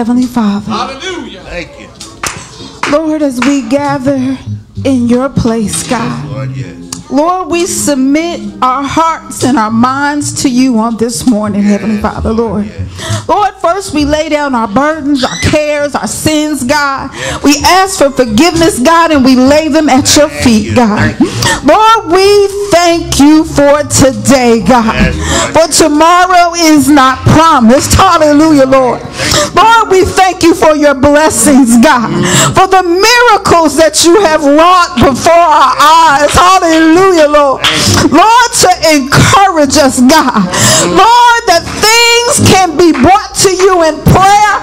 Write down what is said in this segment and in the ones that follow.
Heavenly Father. Hallelujah. Thank you. Lord, as we gather in your place, God. Lord, yes. Lord, we submit our hearts and our minds to you on this morning. Heavenly Father, Lord. Lord, first we lay down our burdens, our cares, our sins, God. We ask for forgiveness, God, and we lay them at your feet, God. Lord, we thank you for today, God. For tomorrow is not promised. Hallelujah, Lord. Lord, we thank you for your blessings, God. For the miracles that you have wrought before our eyes. Hallelujah. Hallelujah, Lord. Lord, to encourage us, God. Mm-hmm. Lord, that things can be brought to you in prayer,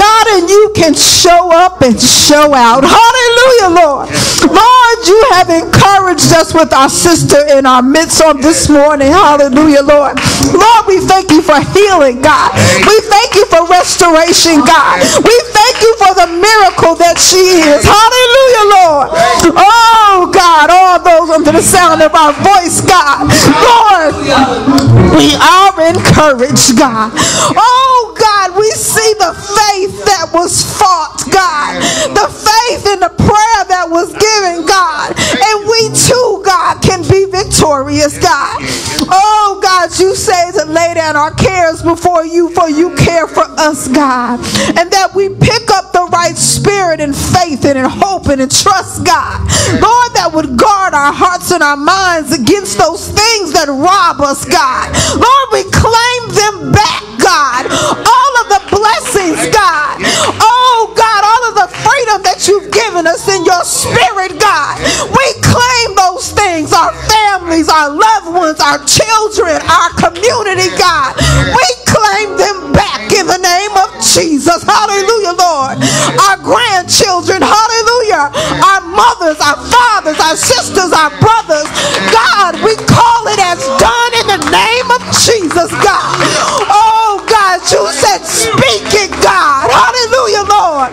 God, and you can show up and show out. Hallelujah, Lord. Lord, you have encouraged us with our sister in our midst on this morning. Hallelujah, Lord. Lord, we thank you for healing, God. We thank you for restoration, God. We thank you for the miracle that she is. Hallelujah, Lord. Oh, God, all those under the sound of our voice, God. Lord, we are encouraged, God. Oh, God, we see the faith that was fought, God. The faith in the prayer that was given, God. And we too, God, can be victorious, God. Oh, God, you say to lay down our cares before you, for you care for us, God. And that we pick up the right spirit and faith and in hope and in trust, God. Lord, that would guard our hearts and our our minds against those things that rob us, God. Lord, we claim them back, God. All of the blessings, God. Oh, God, all of the freedom that you've given us in your spirit, God. We claim those things, our families, our loved ones, our children, our community, God. We claim them back in the name of Jesus. Hallelujah, Lord. Our grandchildren, hallelujah. Our mothers, our fathers, our sisters, our brothers, God, we call it as done in the name of Jesus, God. Oh, God, you said speak it, God. Hallelujah, Lord.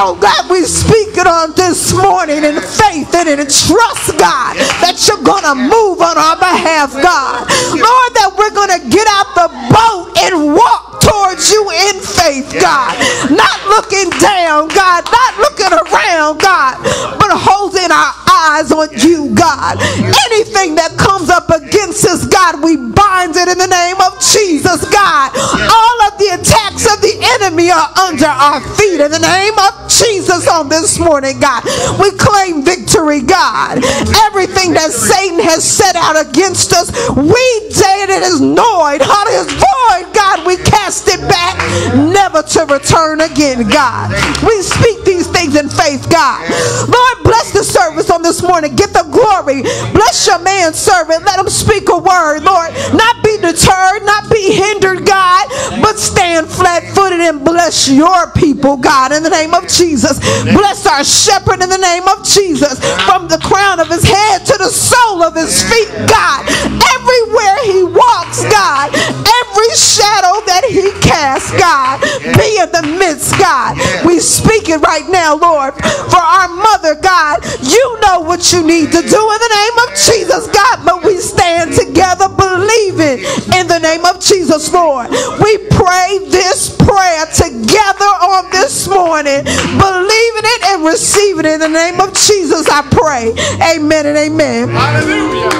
Oh, God, we speak it on this morning in faith and in trust, God, that you're going to move on our behalf, God. Lord, that we're going to get out the boat and walk towards you in faith, God. Not looking down, God. Not looking around, God. But holding our eyes on you, God. Anything that comes up against us, God, we bind it in the name of Jesus, God. All of the attacks of the enemy are under our feet in the name of Jesus on this morning, God. We claim victory, God. Everything that Satan has set out against us, we say it is noid, hot is void, God. We it back, never to return again, God. We speak these things in faith, God. Lord, bless the service on this morning. Get the glory. Bless your man servant. Let him speak a word, Lord. Not be deterred, not be hindered, God, but stand flat footed and bless your people, God, in the name of Jesus. Bless our shepherd in the name of Jesus. From the crown of his head to the sole of his feet, God. Everywhere he walks, God. Every shadow that he casts, God. Be in the midst, God. We speak it right now, Lord. For our mother, God, you know what you need to do in the name of Jesus, God. But we stand together believing in the name of Jesus, Lord. We pray this prayer together on this morning, believing it and receiving it in the name of Jesus. I pray. Amen and amen. Hallelujah.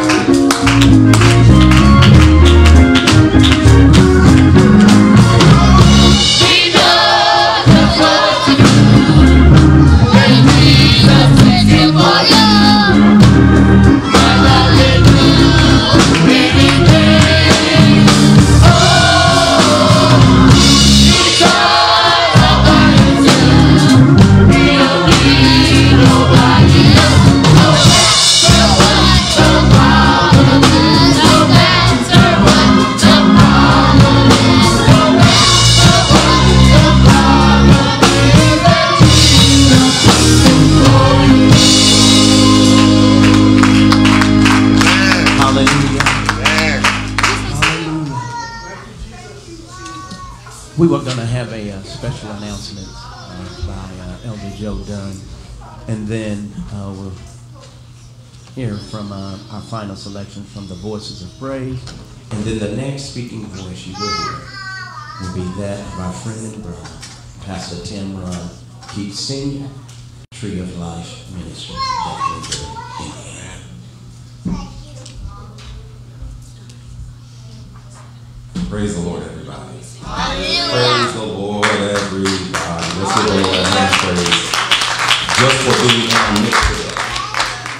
We were going to have a uh, special announcement uh, by uh, Elder Joe Dunn, and then uh, we'll hear from uh, our final selection from the Voices of Praise, and then the next speaking voice you will hear will be that of our friend and brother, Pastor Tim Run, Keith Senior, Tree of Life Ministry. Praise the Lord, everybody. Praise the Lord, everybody. Let's give the Lord a hand praise just for being in our today.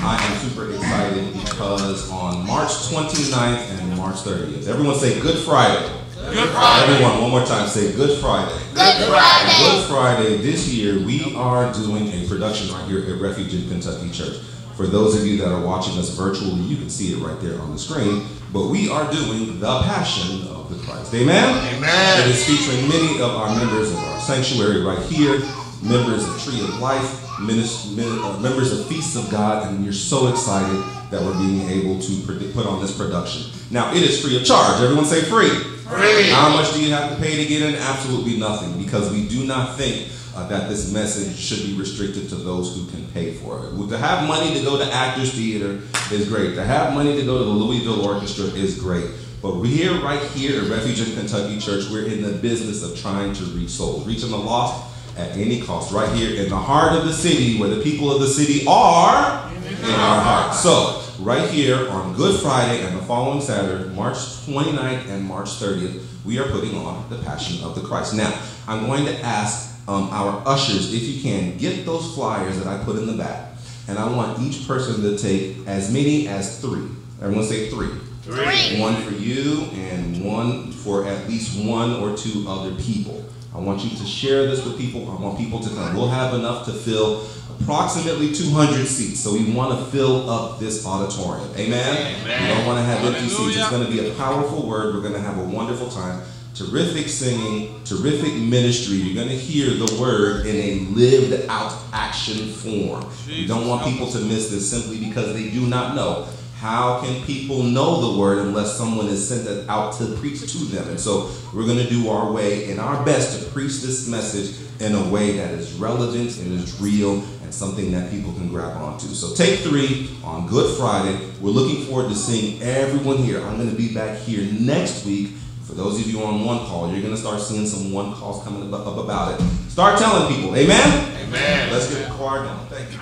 I am super excited because on March 29th and March 30th, everyone say Good Friday. Good Friday. Everyone, one more time, say Good Friday. Good Friday. Good Friday. This year, we are doing a production right here at Refuge in Kentucky Church. For those of you that are watching us virtually, you can see it right there on the screen. But we are doing the Passion of the Christ. Amen? Amen. It is featuring many of our members of our sanctuary right here, members of Tree of Life, uh, members of Feasts of God, and we're so excited that we're being able to put on this production. Now, it is free of charge. Everyone say free. How much do you have to pay to get in? Absolutely nothing, because we do not think uh, that this message should be restricted to those who can pay for it. To have money to go to Actors Theater is great. To have money to go to the Louisville Orchestra is great. But we're here, right here at Refuge in Kentucky Church, we're in the business of trying to reach souls, reaching the lost at any cost, right here in the heart of the city, where the people of the city are in our hearts. So, right here on Good Friday and the following Saturday, March 29th and March 30th, we are putting on the Passion of the Christ. Now, I'm going to ask um, our ushers, if you can, get those flyers that I put in the back. And I want each person to take as many as three. Everyone say three. Three. One for you and one for at least one or two other people. I want you to share this with people. I want people to come. We'll have enough to fill approximately 200 seats. So we want to fill up this auditorium. Amen? Amen. We don't want to have empty seats. It's going to be a powerful word. We're going to have a wonderful time terrific singing, terrific ministry. You're going to hear the word in a lived out action form. We don't want people to miss this simply because they do not know. How can people know the word unless someone is sent out to preach to them? And so we're going to do our way and our best to preach this message in a way that is relevant and is real and something that people can grab onto. So take three on Good Friday. We're looking forward to seeing everyone here. I'm going to be back here next week for those of you on one call, you're going to start seeing some one calls coming up, about it. Start telling people. Amen? Amen. Let's get the choir going. Thank you.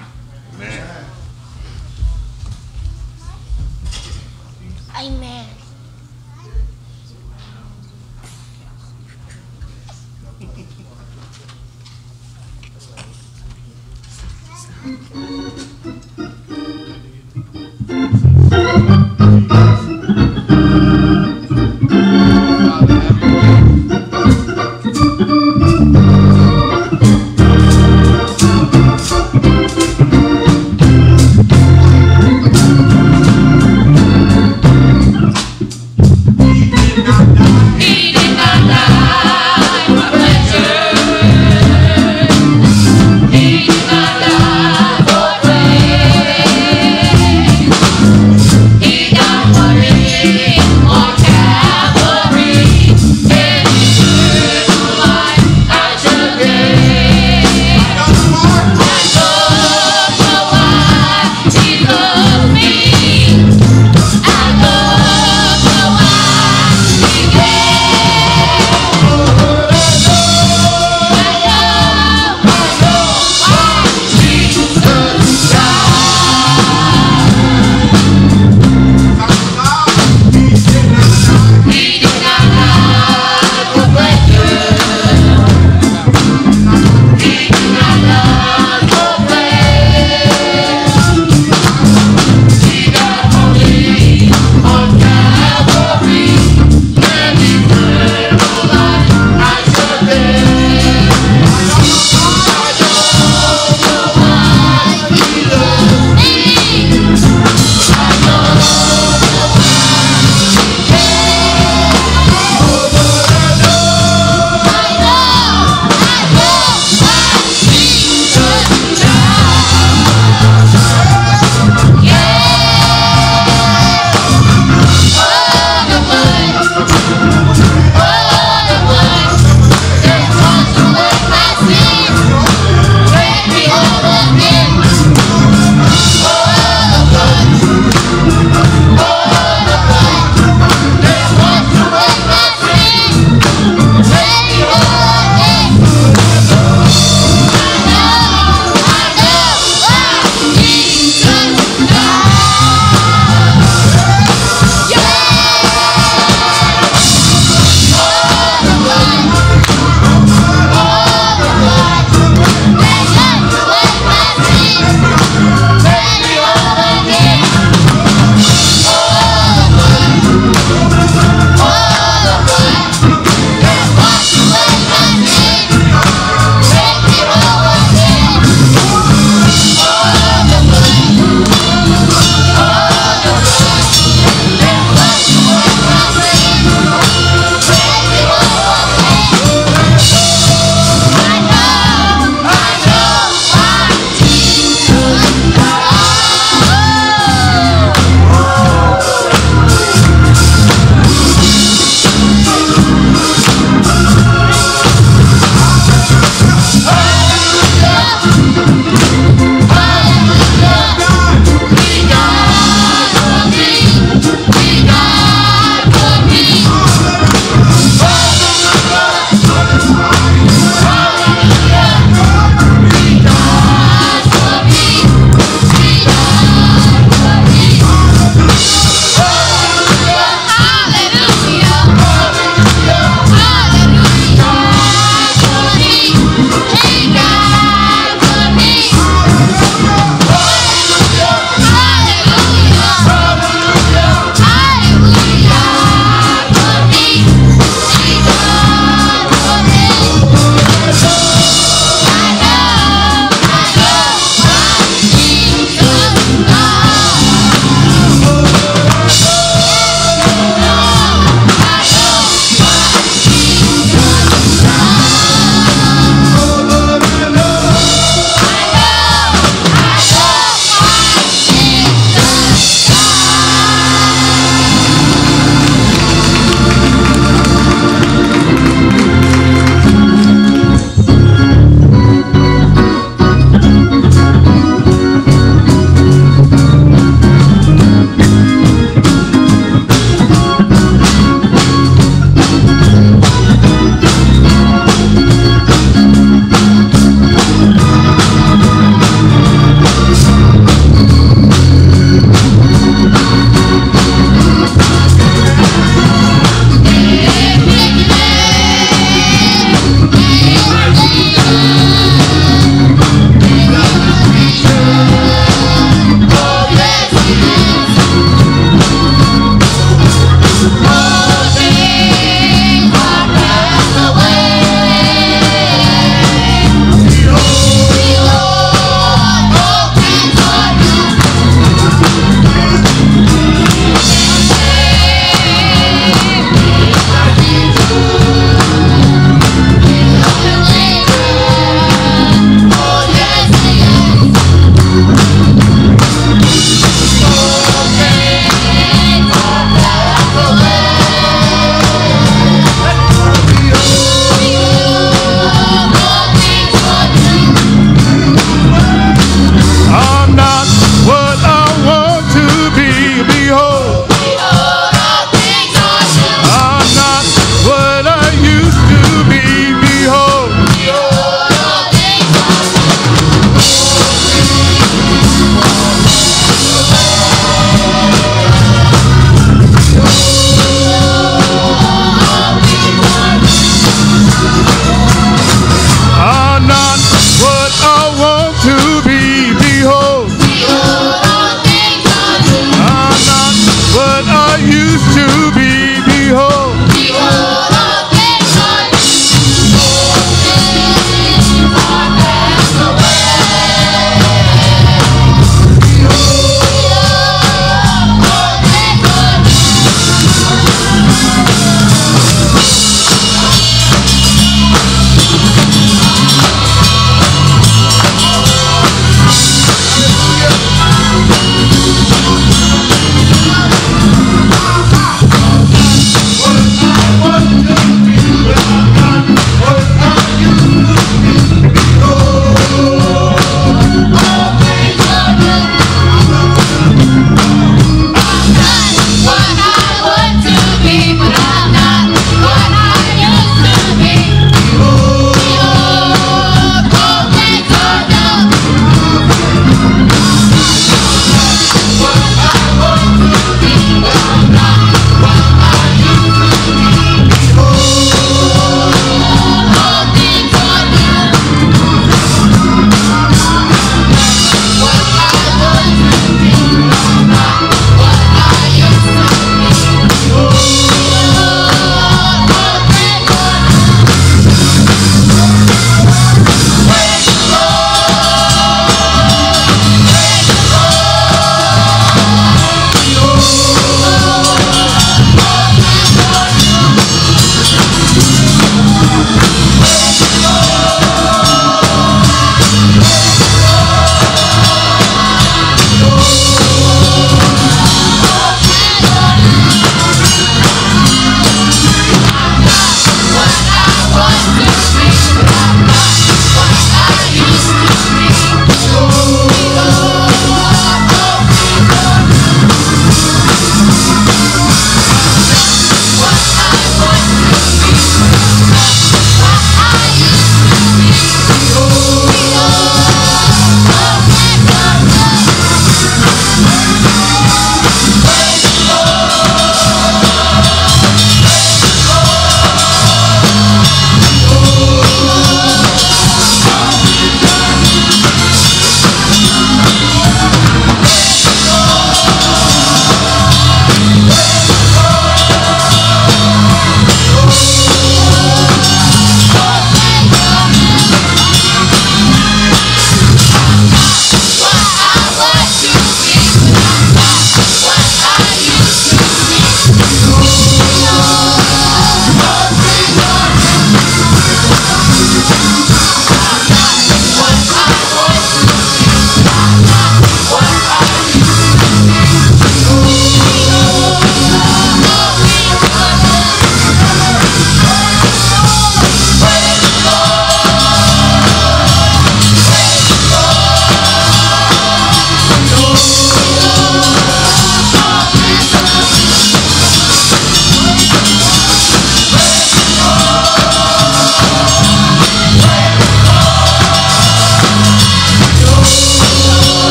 Amen. Amen. for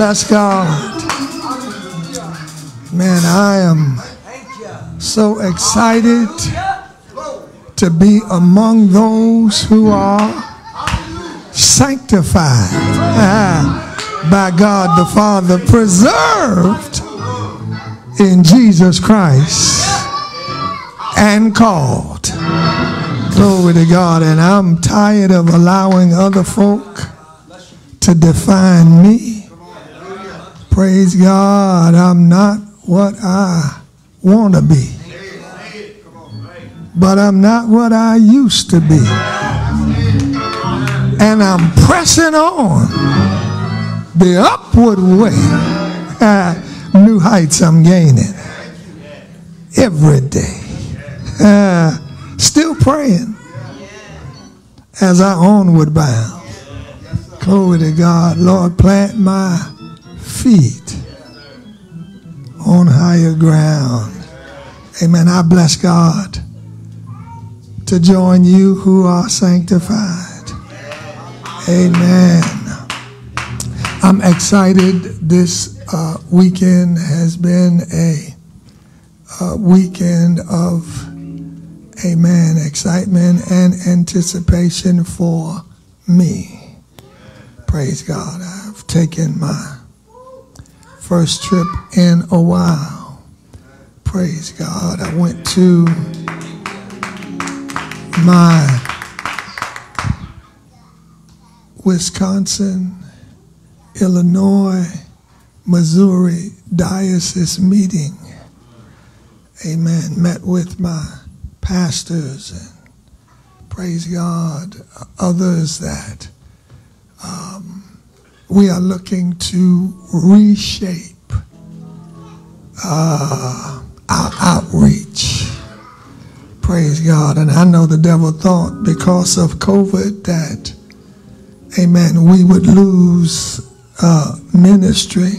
bless God. Man, I am so excited to be among those who are sanctified ah, by God the Father, preserved in Jesus Christ, and called. Glory to God. And I'm tired of allowing other folk to define me. Praise God, I'm not what I want to be. But I'm not what I used to be. And I'm pressing on the upward way. New heights I'm gaining every day. Uh, still praying as I onward bound. Glory to God. Lord, plant my feet on higher ground. Amen. I bless God to join you who are sanctified. Amen. I'm excited. This uh, weekend has been a, a weekend of, amen, excitement and anticipation for me. Praise God. I've taken my first trip in a while. Praise God. I went to my Wisconsin, Illinois, Missouri diocese meeting. Amen. Met with my pastors and praise God, others that um, we are looking to reshape uh, our outreach. Praise God. And I know the devil thought because of COVID that, amen, we would lose uh, ministry.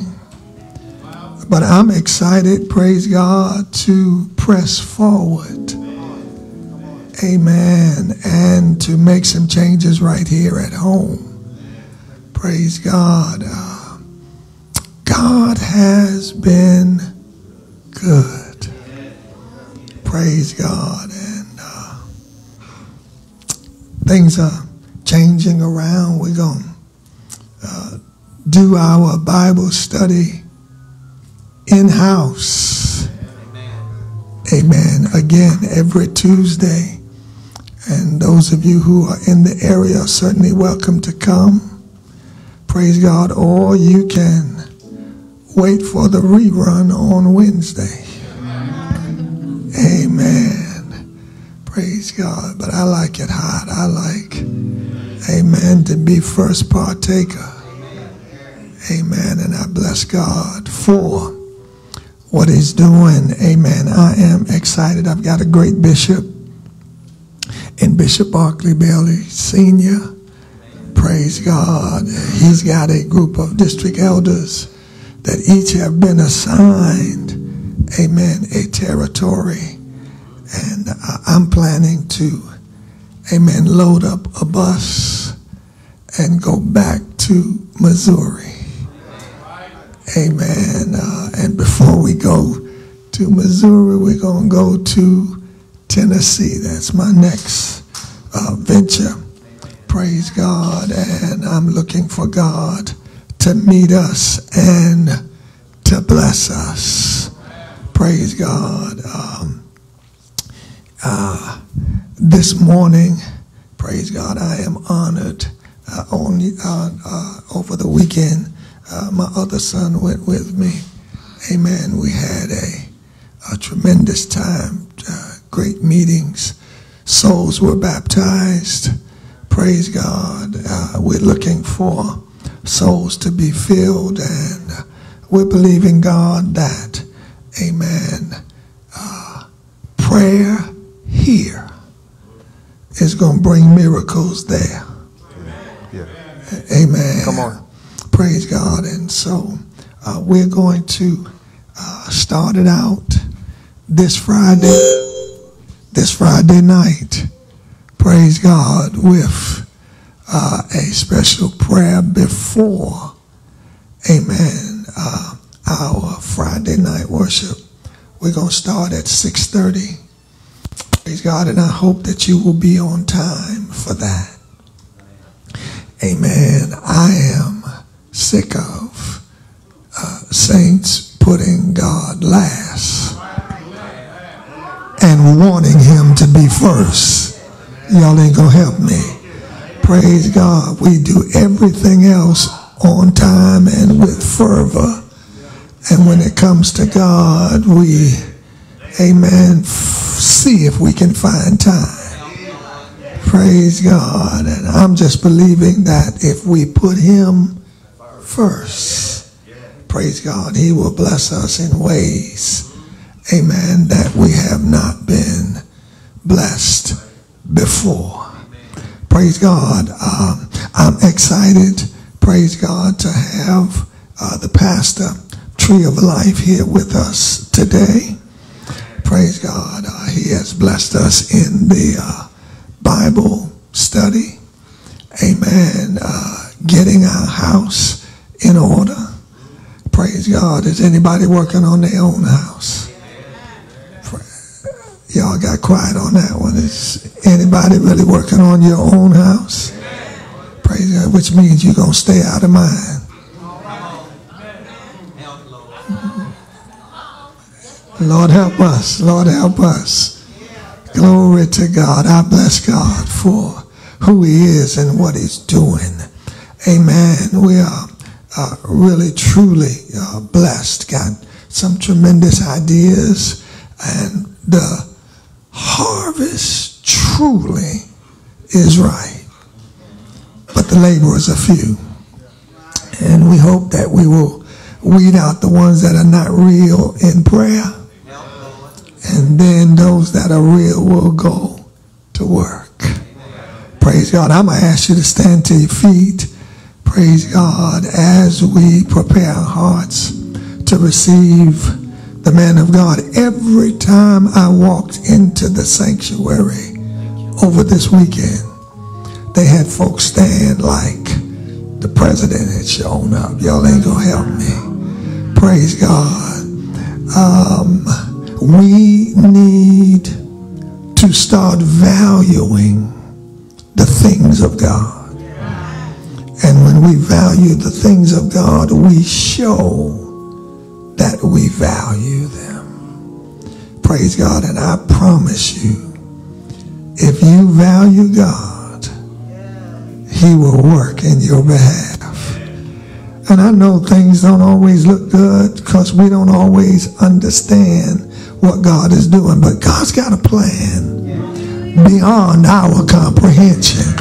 But I'm excited, praise God, to press forward. Amen. And to make some changes right here at home. Praise God. Uh, God has been good. Praise God. And uh, things are changing around. We're going to uh, do our Bible study in house. Amen. Again, every Tuesday. And those of you who are in the area are certainly welcome to come. Praise God. Or you can wait for the rerun on Wednesday. Amen. Praise God. But I like it hot. I like, amen, to be first partaker. Amen. And I bless God for what he's doing. Amen. I am excited. I've got a great bishop in Bishop Barclay Bailey Sr. Praise God. He's got a group of district elders that each have been assigned, amen, a territory. And I'm planning to, amen, load up a bus and go back to Missouri. Amen. Uh, and before we go to Missouri, we're going to go to Tennessee. That's my next uh, venture. Praise God. And I'm looking for God to meet us and to bless us. Praise God. Um, uh, this morning, praise God, I am honored. Uh, uh, uh, over the weekend, uh, my other son went with me. Amen. We had a, a tremendous time, uh, great meetings. Souls were baptized. Praise God. Uh, we're looking for souls to be filled, and we're believing God that, amen, uh, prayer here is going to bring miracles there. Amen. Yeah. Amen. Come on. Praise God. And so uh, we're going to uh, start it out this Friday, this Friday night praise God, with uh, a special prayer before, amen, uh, our Friday night worship. We're going to start at 6.30. Praise God, and I hope that you will be on time for that. Amen. I am sick of uh, saints putting God last and wanting him to be first y'all ain't gonna help me. Praise God. We do everything else on time and with fervor. And when it comes to God, we, amen, see if we can find time Praise God. And I'm just believing that if we put him first, praise God, he will bless us in ways, amen, that we have not been blessed before. Praise God. Um, I'm excited, praise God, to have uh, the pastor, Tree of Life, here with us today. Praise God. Uh, he has blessed us in the uh, Bible study. Amen. Uh, getting our house in order. Praise God. Is anybody working on their own house? Y'all got quiet on that one. Is anybody really working on your own house? Praise God, which means you're going to stay out of mine. Lord help us. Lord help us. Glory to God. I bless God for who he is and what he's doing. Amen. We are uh, really, truly uh, blessed. Got some tremendous ideas and the harvest truly is right. But the laborers are few. And we hope that we will weed out the ones that are not real in prayer and then those that are real will go to work. Praise God. I'm going to ask you to stand to your feet. Praise God as we prepare our hearts to receive the man of God. Every time I walked into the sanctuary over this weekend, they had folks stand like the president had shown up. Y'all ain't to help me. Praise God. Um, we need to start valuing the things of God. And when we value the things of God, we show that we value them. Praise God. And I promise you, if you value God, he will work in your behalf. And I know things don't always look good because we don't always understand what God is doing, but God's got a plan beyond our comprehension.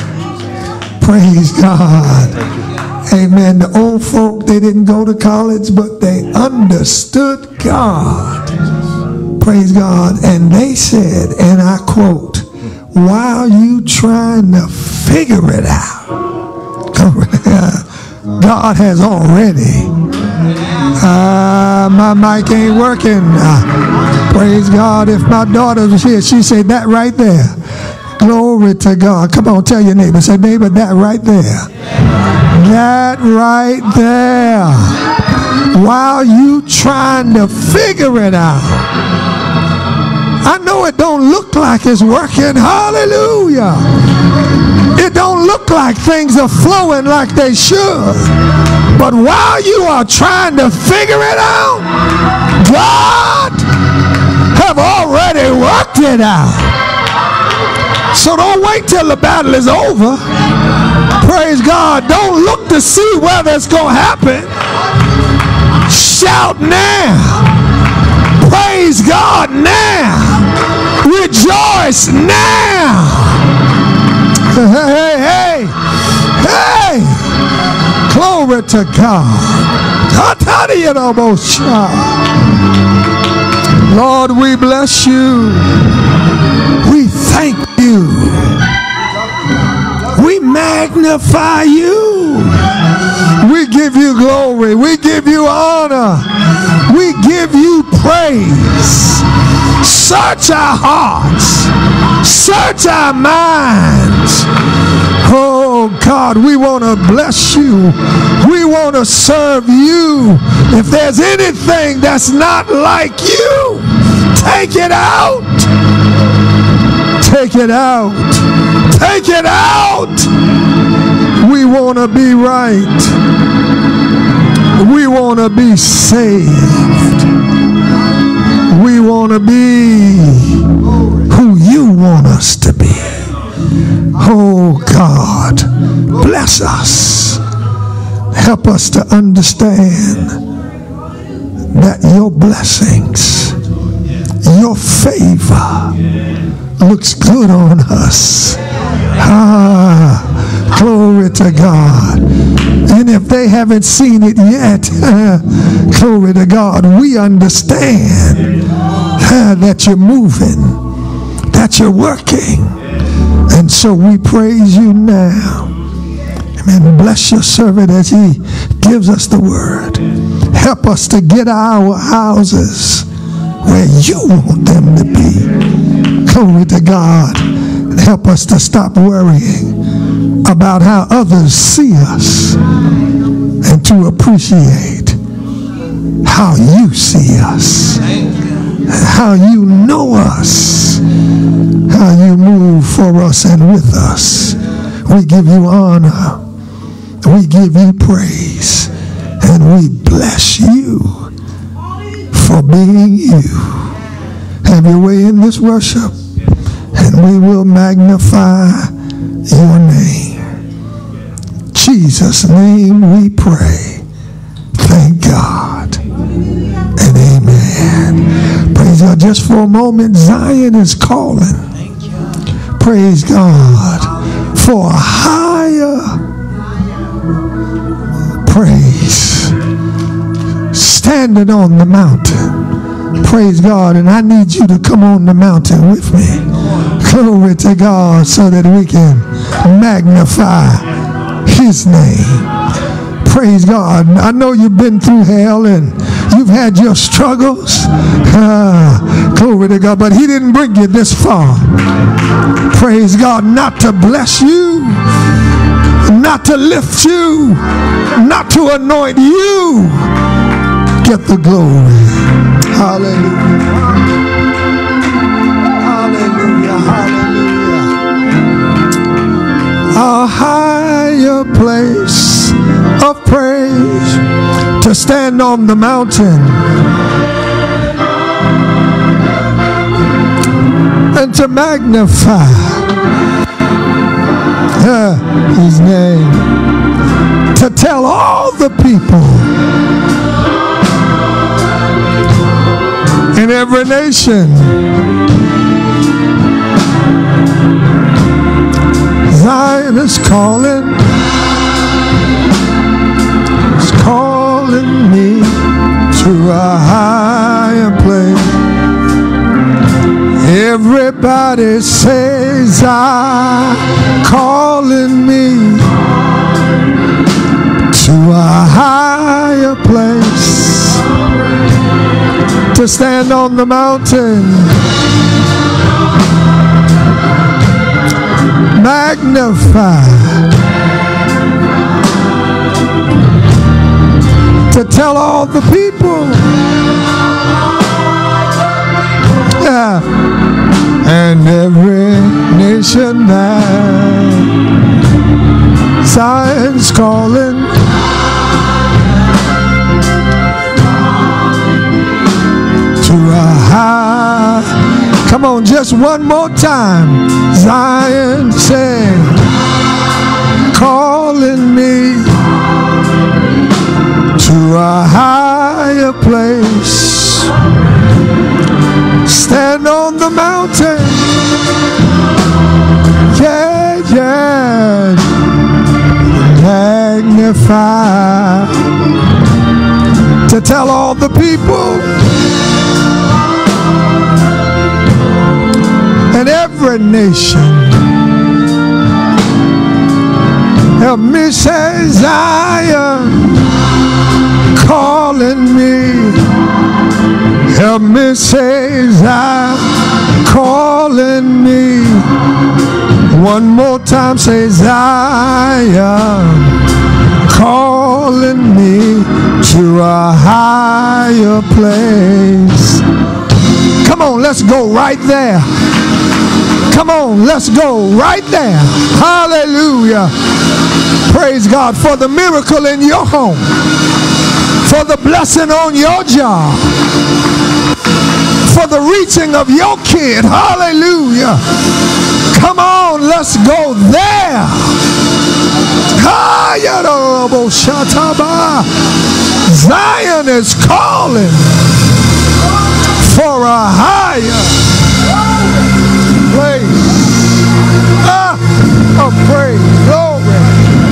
Praise God. Amen. The old folk, they didn't go to college, but they understood God. Praise God. And they said, and I quote, while you trying to figure it out, God has already. Uh, my mic ain't working. Uh, praise God. If my daughter was here, she said that right there. Glory to God. Come on, tell your neighbor. Say, neighbor, that right there. That right there. While you trying to figure it out. I know it don't look like it's working. Hallelujah. It don't look like things are flowing like they should. But while you are trying to figure it out, God have already worked it out. So don't wait till the battle is over. Praise God. Don't look to see whether it's going to happen. Shout now. Praise God now. Rejoice now. Hey, hey, hey. Hey. Glory to God. Lord, we bless you. We thank you. We magnify you. We give you glory. We give you honor. We give you praise. Search our hearts. Search our minds. Oh God, we want to bless you. We want to serve you. If there's anything that's not like you, take it out. Take it out. Take it out. We want to be right. We want to be saved. We want to be who you want us to be. Oh God, bless us. Help us to understand that your blessings, your favor looks good on us Ah, glory to God. And if they haven't seen it yet, glory to God, we understand uh, that you're moving, that you're working. And so we praise you now. Amen. Bless your servant as he gives us the word. Help us to get our houses where you want them to be. Glory to God. Help us to stop worrying about how others see us and to appreciate how you see us, how you know us, how you move for us and with us. We give you honor. We give you praise. And we bless you for being you. Have your way in this worship, and we will magnify your name. Jesus' name we pray. Thank God. And amen. Praise God. Just for a moment, Zion is calling. Praise God. For a higher praise standing on the mountain. Praise God. And I need you to come on the mountain with me. Glory to God so that we can magnify his name. Praise God. I know you've been through hell and you've had your struggles. Ah, glory to God. But he didn't bring you this far. Praise God. Not to bless you, not to lift you, not to anoint you get the glory. Hallelujah. Hallelujah. Hallelujah. A higher place of praise to stand on the mountain and to magnify uh, his name to tell all the people in every nation. Zion is calling, is calling me to a higher place. Everybody says I calling me to a higher place to stand on the mountain. Magnify. To tell all the people. Yeah. And every nation that Zion's calling. Come on, just one more time. Zion say, calling me to a higher place. Stand on the mountain. Yeah, yeah. Magnify to tell all the people in every nation. Help me say Zion calling me. Help me say Zion calling me. One more time say Zion calling me to a higher place. Come on, let's go right there. Come on, let's go right there. Hallelujah. Praise God for the miracle in your home, for the blessing on your job, for the reaching of your kid. Hallelujah. Come on, let's go there. Zion is calling for a higher of praise. Glory.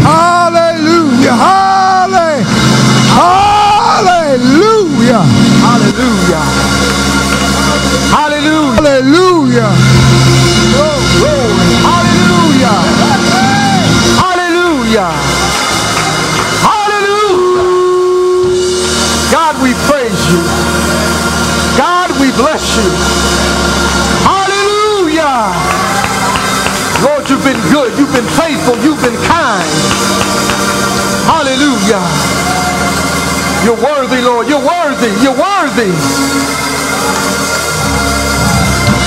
Hallelujah. Hallelujah. Hallelujah. Hallelujah. Hallelujah. Hallelujah. Hallelujah. Hallelujah. Hallelujah. God, we praise you. God, we bless you. Been. Faithful. You've been kind. Hallelujah. You're worthy, Lord. You're worthy. You're worthy.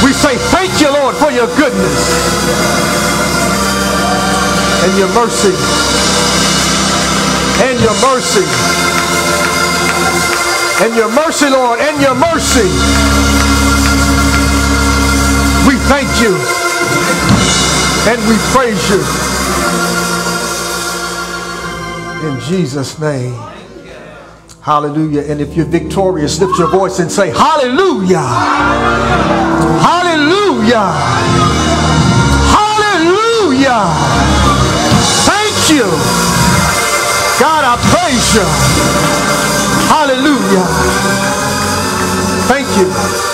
We say thank you, Lord, for your goodness and your mercy and your mercy and your mercy, Lord, and your mercy. We thank you and we praise you. In Jesus' name. Hallelujah. And if you're victorious, lift your voice and say, Hallelujah. Hallelujah. Hallelujah. Thank you. God, I praise you. Hallelujah. Thank you.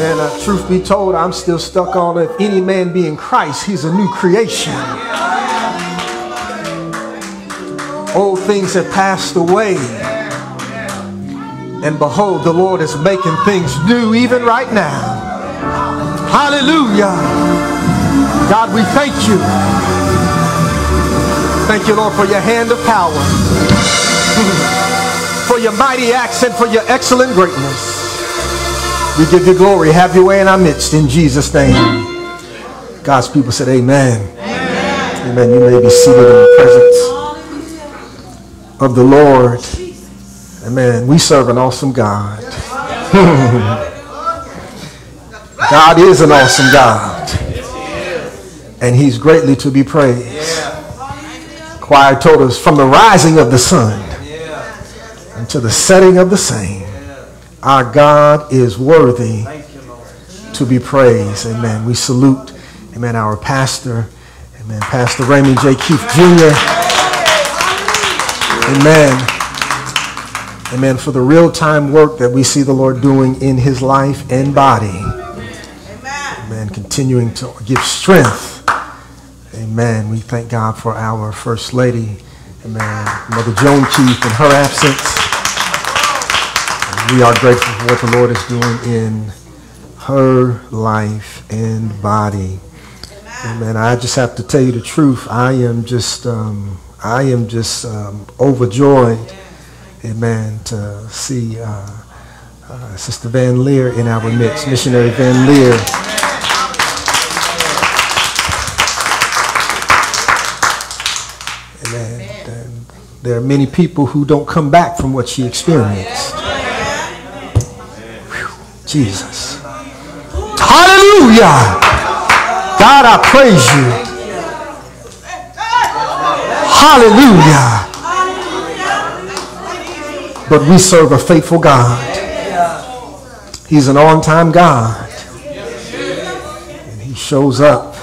Man, uh, truth be told, I'm still stuck on if any man be in Christ, he's a new creation. Old things have passed away. And behold, the Lord is making things new even right now. Hallelujah. God, we thank you. Thank you, Lord, for your hand of power, for your mighty acts, and for your excellent greatness. We give you glory. Have your way in our midst in Jesus' name. God's people said, Amen. Amen. Amen. You may be seated in the presence of the Lord. Amen. We serve an awesome God. God is an awesome God. And he's greatly to be praised. Choir told us from the rising of the sun until the setting of the same, our God is worthy to be praised. Amen. We salute, amen, our pastor, amen, Pastor Raymond J. Keith Jr. Amen. Amen. For the real time work that we see the Lord doing in his life and body. Amen. Continuing to give strength. Amen. We thank God for our First Lady. Amen. Mother Joan Keith in her absence. We are grateful for what the Lord is doing in her life and body. Amen. I just have to tell you the truth. I am just, um, I am just um, overjoyed. Amen. To see uh, uh, Sister Van Leer in our midst, missionary Van Leer. Amen. And there are many people who don't come back from what she experienced. Jesus. Hallelujah. God, I praise you. Hallelujah. But we serve a faithful God. He's an on time God. And He shows up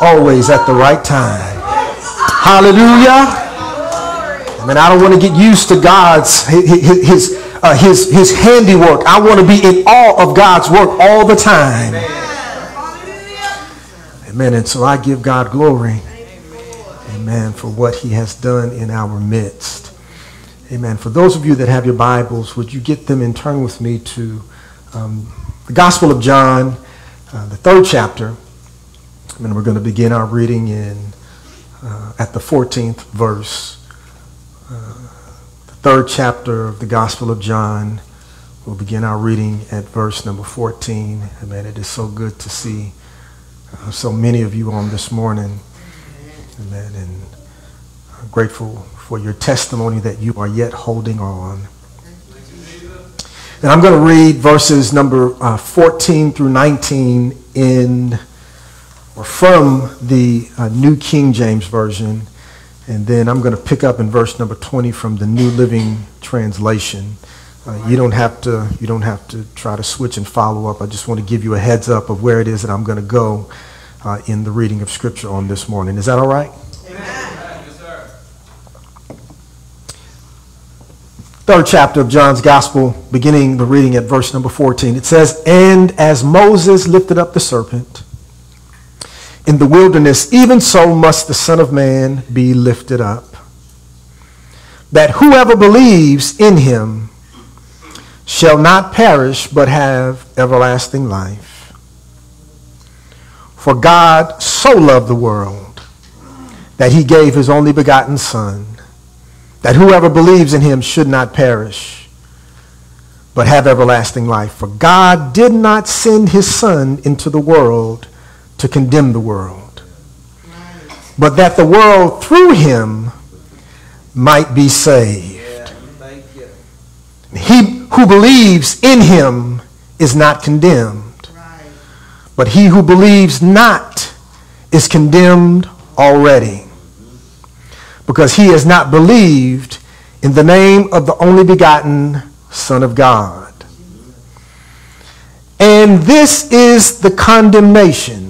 always at the right time. Hallelujah. I mean, I don't want to get used to God's, his, his, uh, his, his handiwork. I want to be in awe of God's work all the time. Amen. And so I give God glory. Amen. For what he has done in our midst. Amen. For those of you that have your Bibles, would you get them and turn with me to um, the Gospel of John, uh, the third chapter. And we're going to begin our reading in uh, at the 14th verse. Uh, third chapter of the Gospel of John. We'll begin our reading at verse number 14. Amen. It is so good to see uh, so many of you on this morning. Amen. And I'm grateful for your testimony that you are yet holding on. And I'm going to read verses number uh, 14 through 19 in or from the uh, New King James Version. And then I'm going to pick up in verse number 20 from the New Living Translation. Uh, you don't have to you don't have to try to switch and follow up. I just want to give you a heads up of where it is that I'm going to go uh, in the reading of Scripture on this morning. Is that all right? Amen. third chapter of John's Gospel, beginning the reading at verse number 14. It says, And as Moses lifted up the serpent in the wilderness, even so must the Son of Man be lifted up, that whoever believes in him shall not perish but have everlasting life. For God so loved the world that he gave his only begotten Son, that whoever believes in him should not perish, but have everlasting life. For God did not send his Son into the world to condemn the world, but that the world through him might be saved. He who believes in him is not condemned but he who believes not is condemned already, because he has not believed in the name of the only begotten Son of God. And this is the condemnation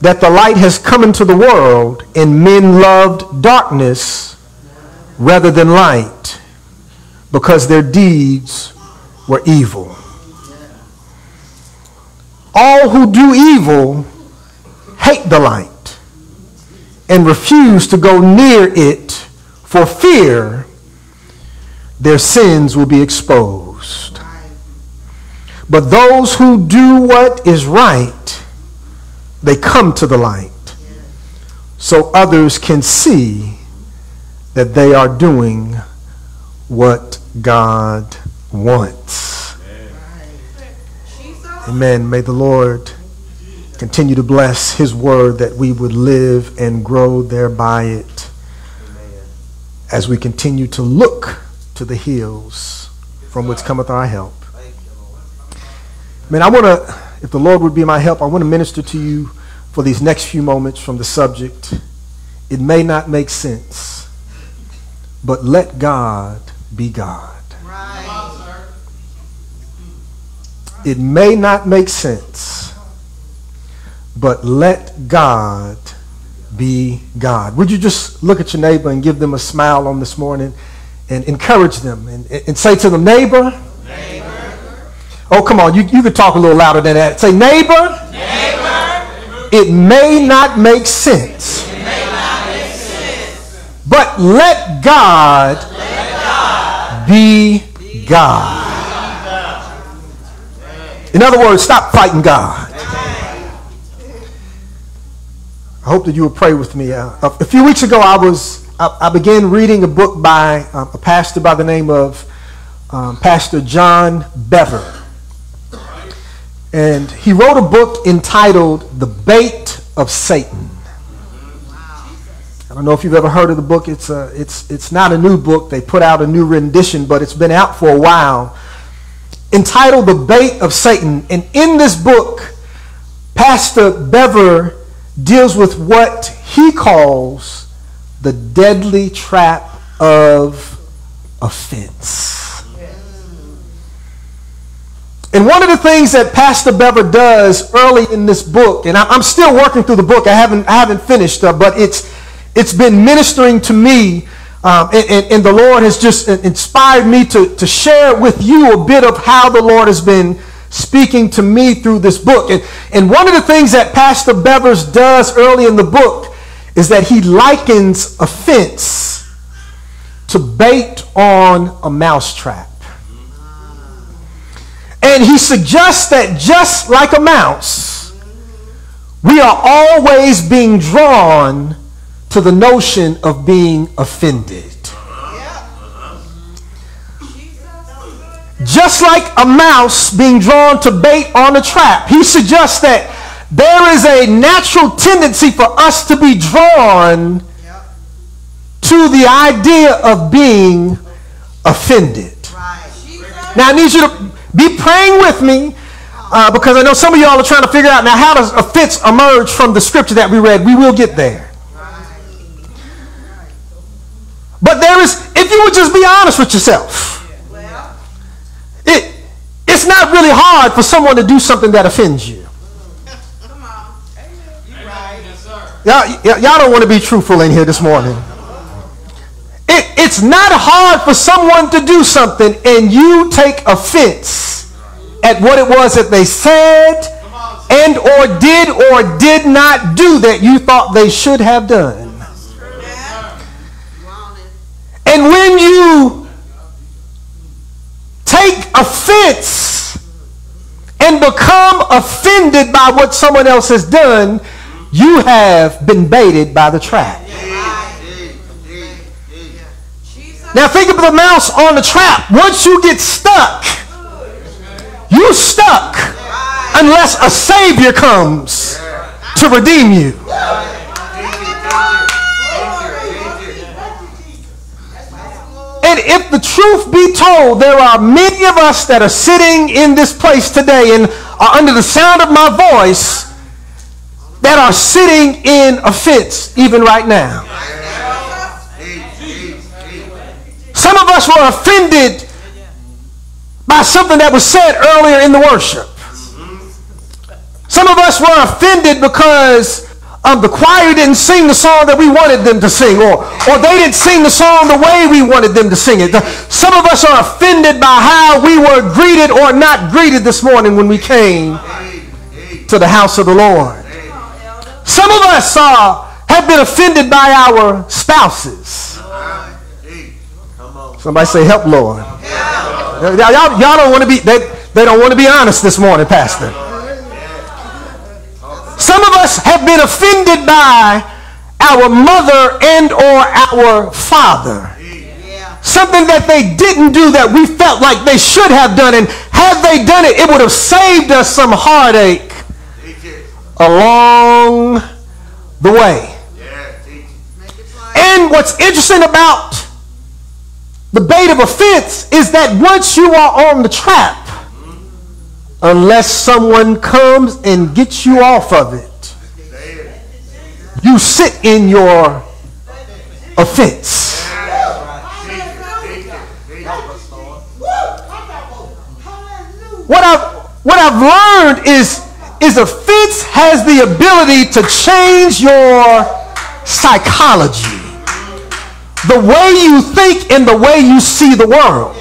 that the light has come into the world, and men loved darkness rather than light, because their deeds were evil all who do evil hate the light and refuse to go near it for fear their sins will be exposed. But those who do what is right, they come to the light so others can see that they are doing what God wants. Amen. May the Lord continue to bless his word that we would live and grow thereby it as we continue to look to the hills from which cometh our help. Man, I want to, if the Lord would be my help, I want to minister to you for these next few moments from the subject. It may not make sense, but let God be God. Right. It may not make sense, but let God be God. Would you just look at your neighbor and give them a smile on this morning and encourage them and, and say to them, neighbor, neighbor. Oh, come on. You, you could talk a little louder than that. Say, neighbor, neighbor. It, may not make sense. Not make sense. But let God, let God be God. In other words, stop fighting God. I hope that you will pray with me. Uh, a few weeks ago, I was I, I began reading a book by uh, a pastor by the name of um, Pastor John Bevere, and he wrote a book entitled "The Bait of Satan." I don't know if you've ever heard of the book. It's a, it's it's not a new book. They put out a new rendition, but it's been out for a while entitled The Bait of Satan. And in this book, Pastor Bevere deals with what he calls the deadly trap of offense. And one of the things that Pastor Bevere does early in this book, and I'm still working through the book, I haven't, I haven't finished, uh, but it's, it's been ministering to me um, and, and, and, the Lord has just inspired me to, to share with you a bit of how the Lord has been speaking to me through this book. And, and one of the things that Pastor Bevers does early in the book is that he likens offense to bait on a mousetrap. And he suggests that just like a mouse, we are always being drawn to the notion of being offended. Just like a mouse being drawn to bait on a trap, he suggests that there is a natural tendency for us to be drawn to the idea of being offended. Now, I need you to be praying with me uh, because I know some of y'all are trying to figure out now how does offense emerge from the scripture that we read. We will get there. But there is, if you would just be honest with yourself, it, it's not really hard for someone to do something that offends you. Y'all, y'all don't want to be truthful in here this morning. It, it's not hard for someone to do something and you take offense at what it was that they said and or did or did not do that you thought they should have done. And when you take offense and become offended by what someone else has done, you have been baited by the trap. Now think of the mouse on the trap. Once you get stuck, you stuck unless a savior comes to redeem you. And if the truth be told, there are many of us that are sitting in this place today and are under the sound of my voice that are sitting in offense even right now. Some of us were offended by something that was said earlier in the worship. Some of us were offended because um, the choir didn't sing the song that we wanted them to sing, or, or they didn't sing the song the way we wanted them to sing it. Some of us are offended by how we were greeted or not greeted this morning when we came to the house of the Lord. Some of us are, have been offended by our spouses. Somebody say, help, Lord. Y'all, y'all don't want to be, they, they don't want to be honest this morning, Pastor. Some of us have been offended by our mother and or our father. Something that they didn't do that we felt like they should have done. And had they done it, it would have saved us some heartache along the way. And what's interesting about the bait of offense is that once you are on the trap, unless someone comes and gets you off of it. You sit in your offense. What I've, what I've learned is, is offense has the ability to change your psychology. The way you think and the way you see the world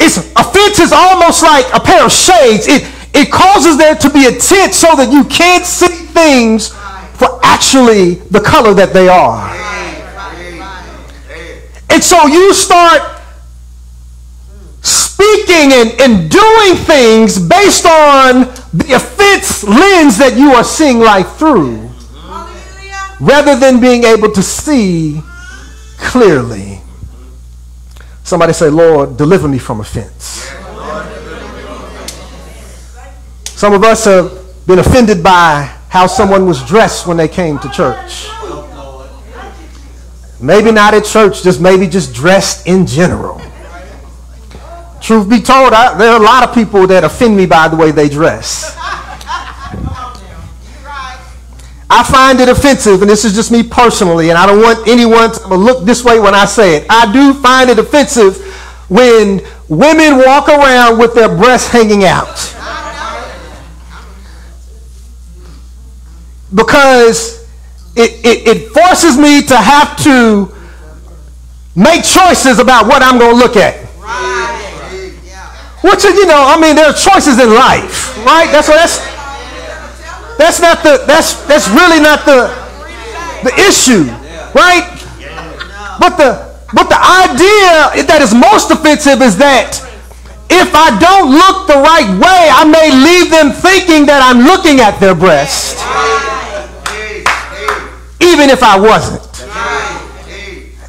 it's offense is almost like a pair of shades. It it causes there to be a tint so that you can't see things for actually the color that they are. And so you start speaking and, and doing things based on the offense lens that you are seeing life through rather than being able to see clearly. Somebody say, Lord, deliver me from offense. Some of us have been offended by how someone was dressed when they came to church. Maybe not at church, just maybe just dressed in general. Truth be told, I, there are a lot of people that offend me by the way they dress. I find it offensive, and this is just me personally, and I don't want anyone to look this way when I say it. I do find it offensive when women walk around with their breasts hanging out. Because it, it, it forces me to have to make choices about what I'm going to look at. Right. Which you know, I mean, there are choices in life, right? That's what that's that's not the that's that's really not the the issue, right? But the but the idea that is most offensive is that if I don't look the right way, I may leave them thinking that I'm looking at their breast, even if I wasn't.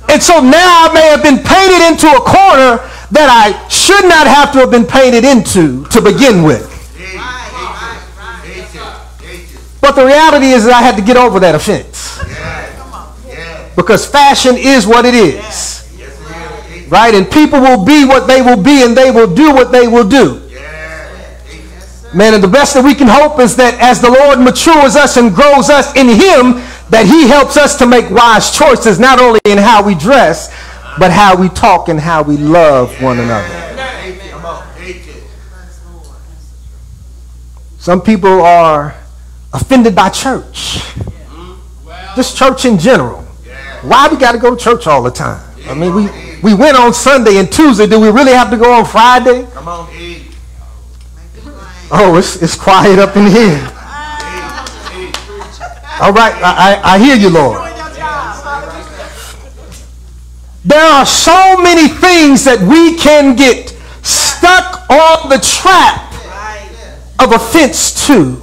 And so now I may have been painted into a corner that I should not have to have been painted into to begin with. But the reality is that I had to get over that offense. Because fashion is what it is. Right? And people will be what they will be and they will do what they will do. Man, and the best that we can hope is that as the Lord matures us and grows us in Him, that He helps us to make wise choices, not only in how we dress, but how we talk and how we love one another. Some people are offended by church. Just church in general. Why we got to go to church all the time? I mean, we, we went on Sunday and Tuesday. Do we really have to go on Friday? Come on. Oh, it's, it's quiet up in here. All right, I, I, I hear you, Lord. There are so many things that we can get stuck on the trap of offense too.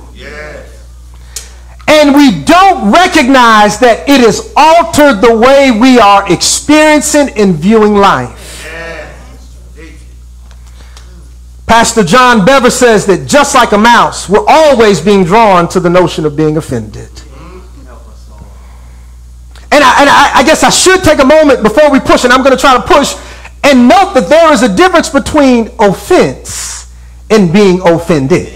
And we don't recognize that it has altered the way we are experiencing and viewing life. Pastor John Bevere says that just like a mouse, we're always being drawn to the notion of being offended. And I, and I, I guess I should take a moment before we push, and I'm going to try to push and note that there is a difference between offense and being offended.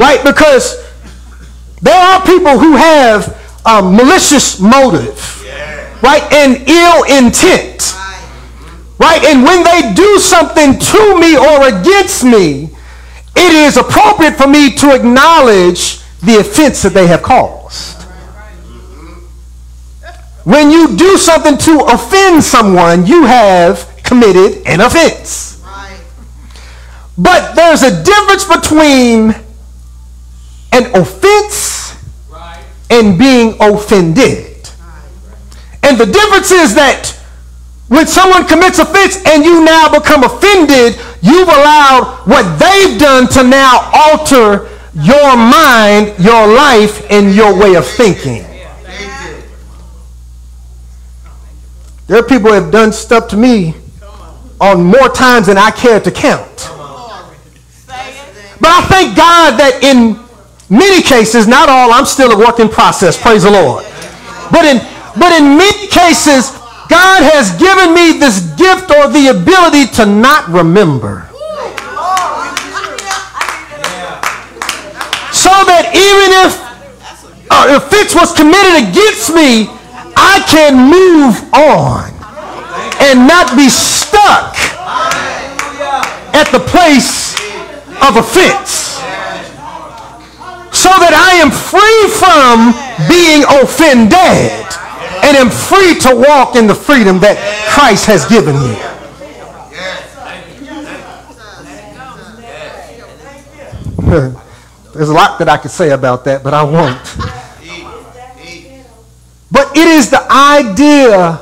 Right? Because there are people who have um, malicious motive, right, and ill intent, right. And when they do something to me or against me, it is appropriate for me to acknowledge the offense that they have caused. When you do something to offend someone, you have committed an offense. But there's a difference between an offense being offended. And the difference is that when someone commits offense and you now become offended, you've allowed what they've done to now alter your mind, your life, and your way of thinking. There are people who have done stuff to me on more times than I care to count. But I thank God that in many cases, not all, I'm still a work in process, praise the Lord. But in, but in many cases, God has given me this gift or the ability to not remember. So that even if uh, offense was committed against me, I can move on and not be stuck at the place of offense. So that I am free from being offended and am free to walk in the freedom that Christ has given me. There's a lot that I could say about that, but I won't. But it is the idea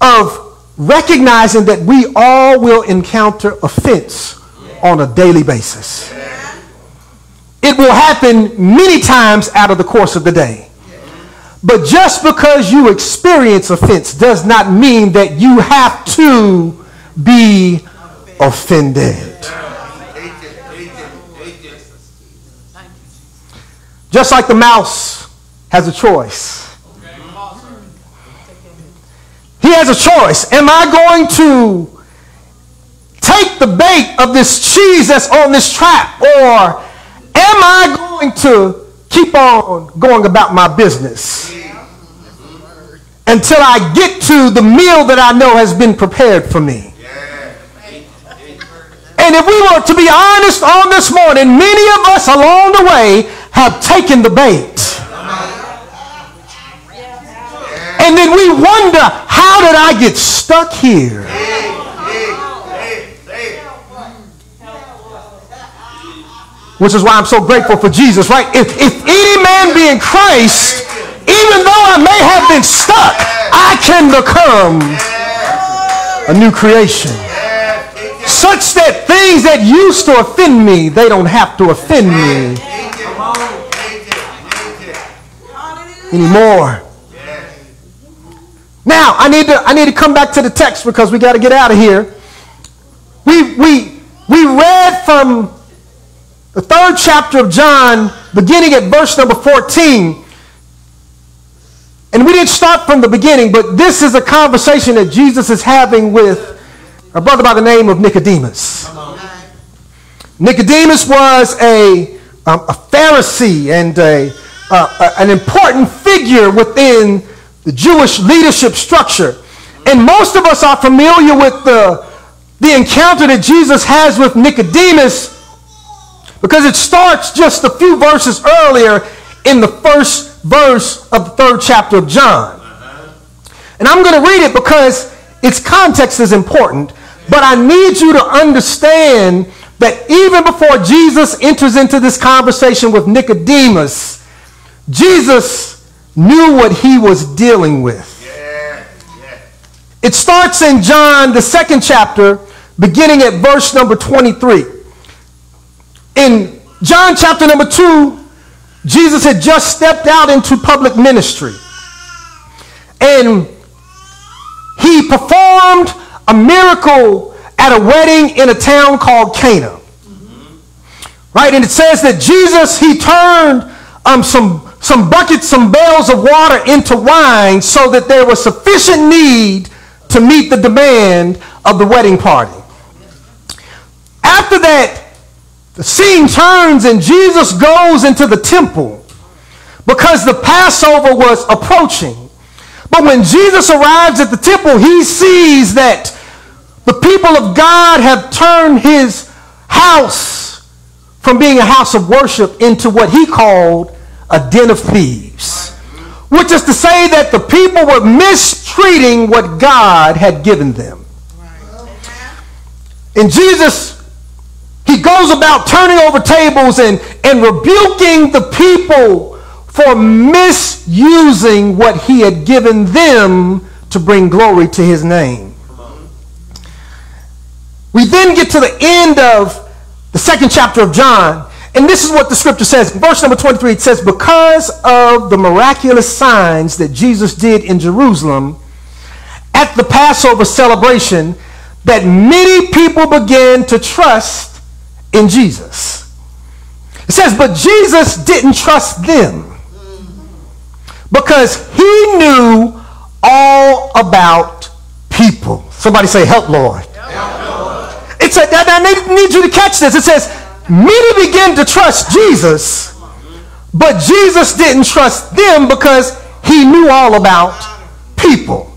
of recognizing that we all will encounter offense on a daily basis. It will happen many times out of the course of the day. But just because you experience offense does not mean that you have to be offended. Just like the mouse has a choice. He has a choice. Am I going to take the bait of this cheese that's on this trap or am I going to keep on going about my business until I get to the meal that I know has been prepared for me? And if we were to be honest on this morning, many of us along the way have taken the bait. And then we wonder, how did I get stuck here? Which is why I'm so grateful for Jesus, right? If, if any man be in Christ, even though I may have been stuck, I can become a new creation. Such that things that used to offend me, they don't have to offend me anymore. Now, I need to I need to come back to the text because we got to get out of here. We we we read from the third chapter of John, beginning at verse number 14. And we didn't start from the beginning, but this is a conversation that Jesus is having with a brother by the name of Nicodemus. Nicodemus was a, um, a Pharisee and a, uh, an important figure within the Jewish leadership structure. And most of us are familiar with the, the encounter that Jesus has with Nicodemus because it starts just a few verses earlier in the first verse of the third chapter of John. And I'm going to read it because its context is important. But I need you to understand that even before Jesus enters into this conversation with Nicodemus, Jesus knew what he was dealing with. It starts in John, the second chapter, beginning at verse number 23. In John chapter number 2, Jesus had just stepped out into public ministry. And he performed a miracle at a wedding in a town called Cana. Right? And it says that Jesus, he turned um, some, some buckets, some bales of water into wine so that there was sufficient need to meet the demand of the wedding party. After that, the scene turns and Jesus goes into the temple because the Passover was approaching. But when Jesus arrives at the temple, he sees that the people of God have turned his house from being a house of worship into what he called a den of thieves. Which is to say that the people were mistreating what God had given them. And Jesus, he goes about turning over tables and, and rebuking the people for misusing what he had given them to bring glory to his name. We then get to the end of the second chapter of John, and this is what the scripture says. Verse number 23, it says, Because of the miraculous signs that Jesus did in Jerusalem at the Passover celebration, that many people began to trust in Jesus. It says, But Jesus didn't trust them because he knew all about people. Somebody say, Help, Lord. Help, It said, I need you to catch this. It says, Many began to trust Jesus, but Jesus didn't trust them because he knew all about people.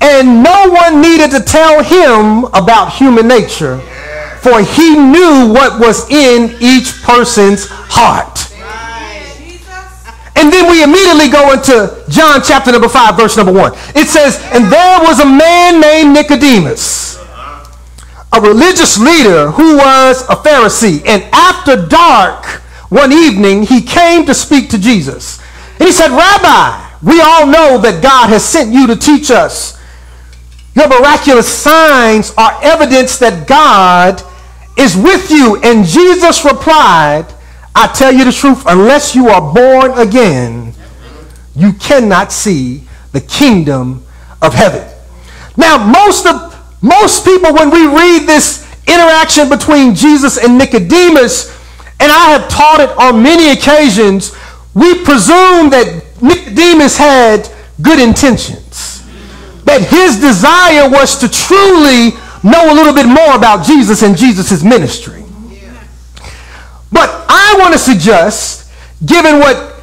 And no one needed to tell him about human nature, for he knew what was in each person's heart. And then we immediately go into John chapter number 5, verse number 1. It says, And there was a man named Nicodemus a religious leader who was a Pharisee. And after dark one evening, he came to speak to Jesus. And he said, Rabbi, we all know that God has sent you to teach us. Your miraculous signs are evidence that God is with you. And Jesus replied, I tell you the truth, unless you are born again, you cannot see the kingdom of heaven. Now, most of most people, when we read this interaction between Jesus and Nicodemus, and I have taught it on many occasions, we presume that Nicodemus had good intentions. That his desire was to truly know a little bit more about Jesus and Jesus' ministry. But I want to suggest, given what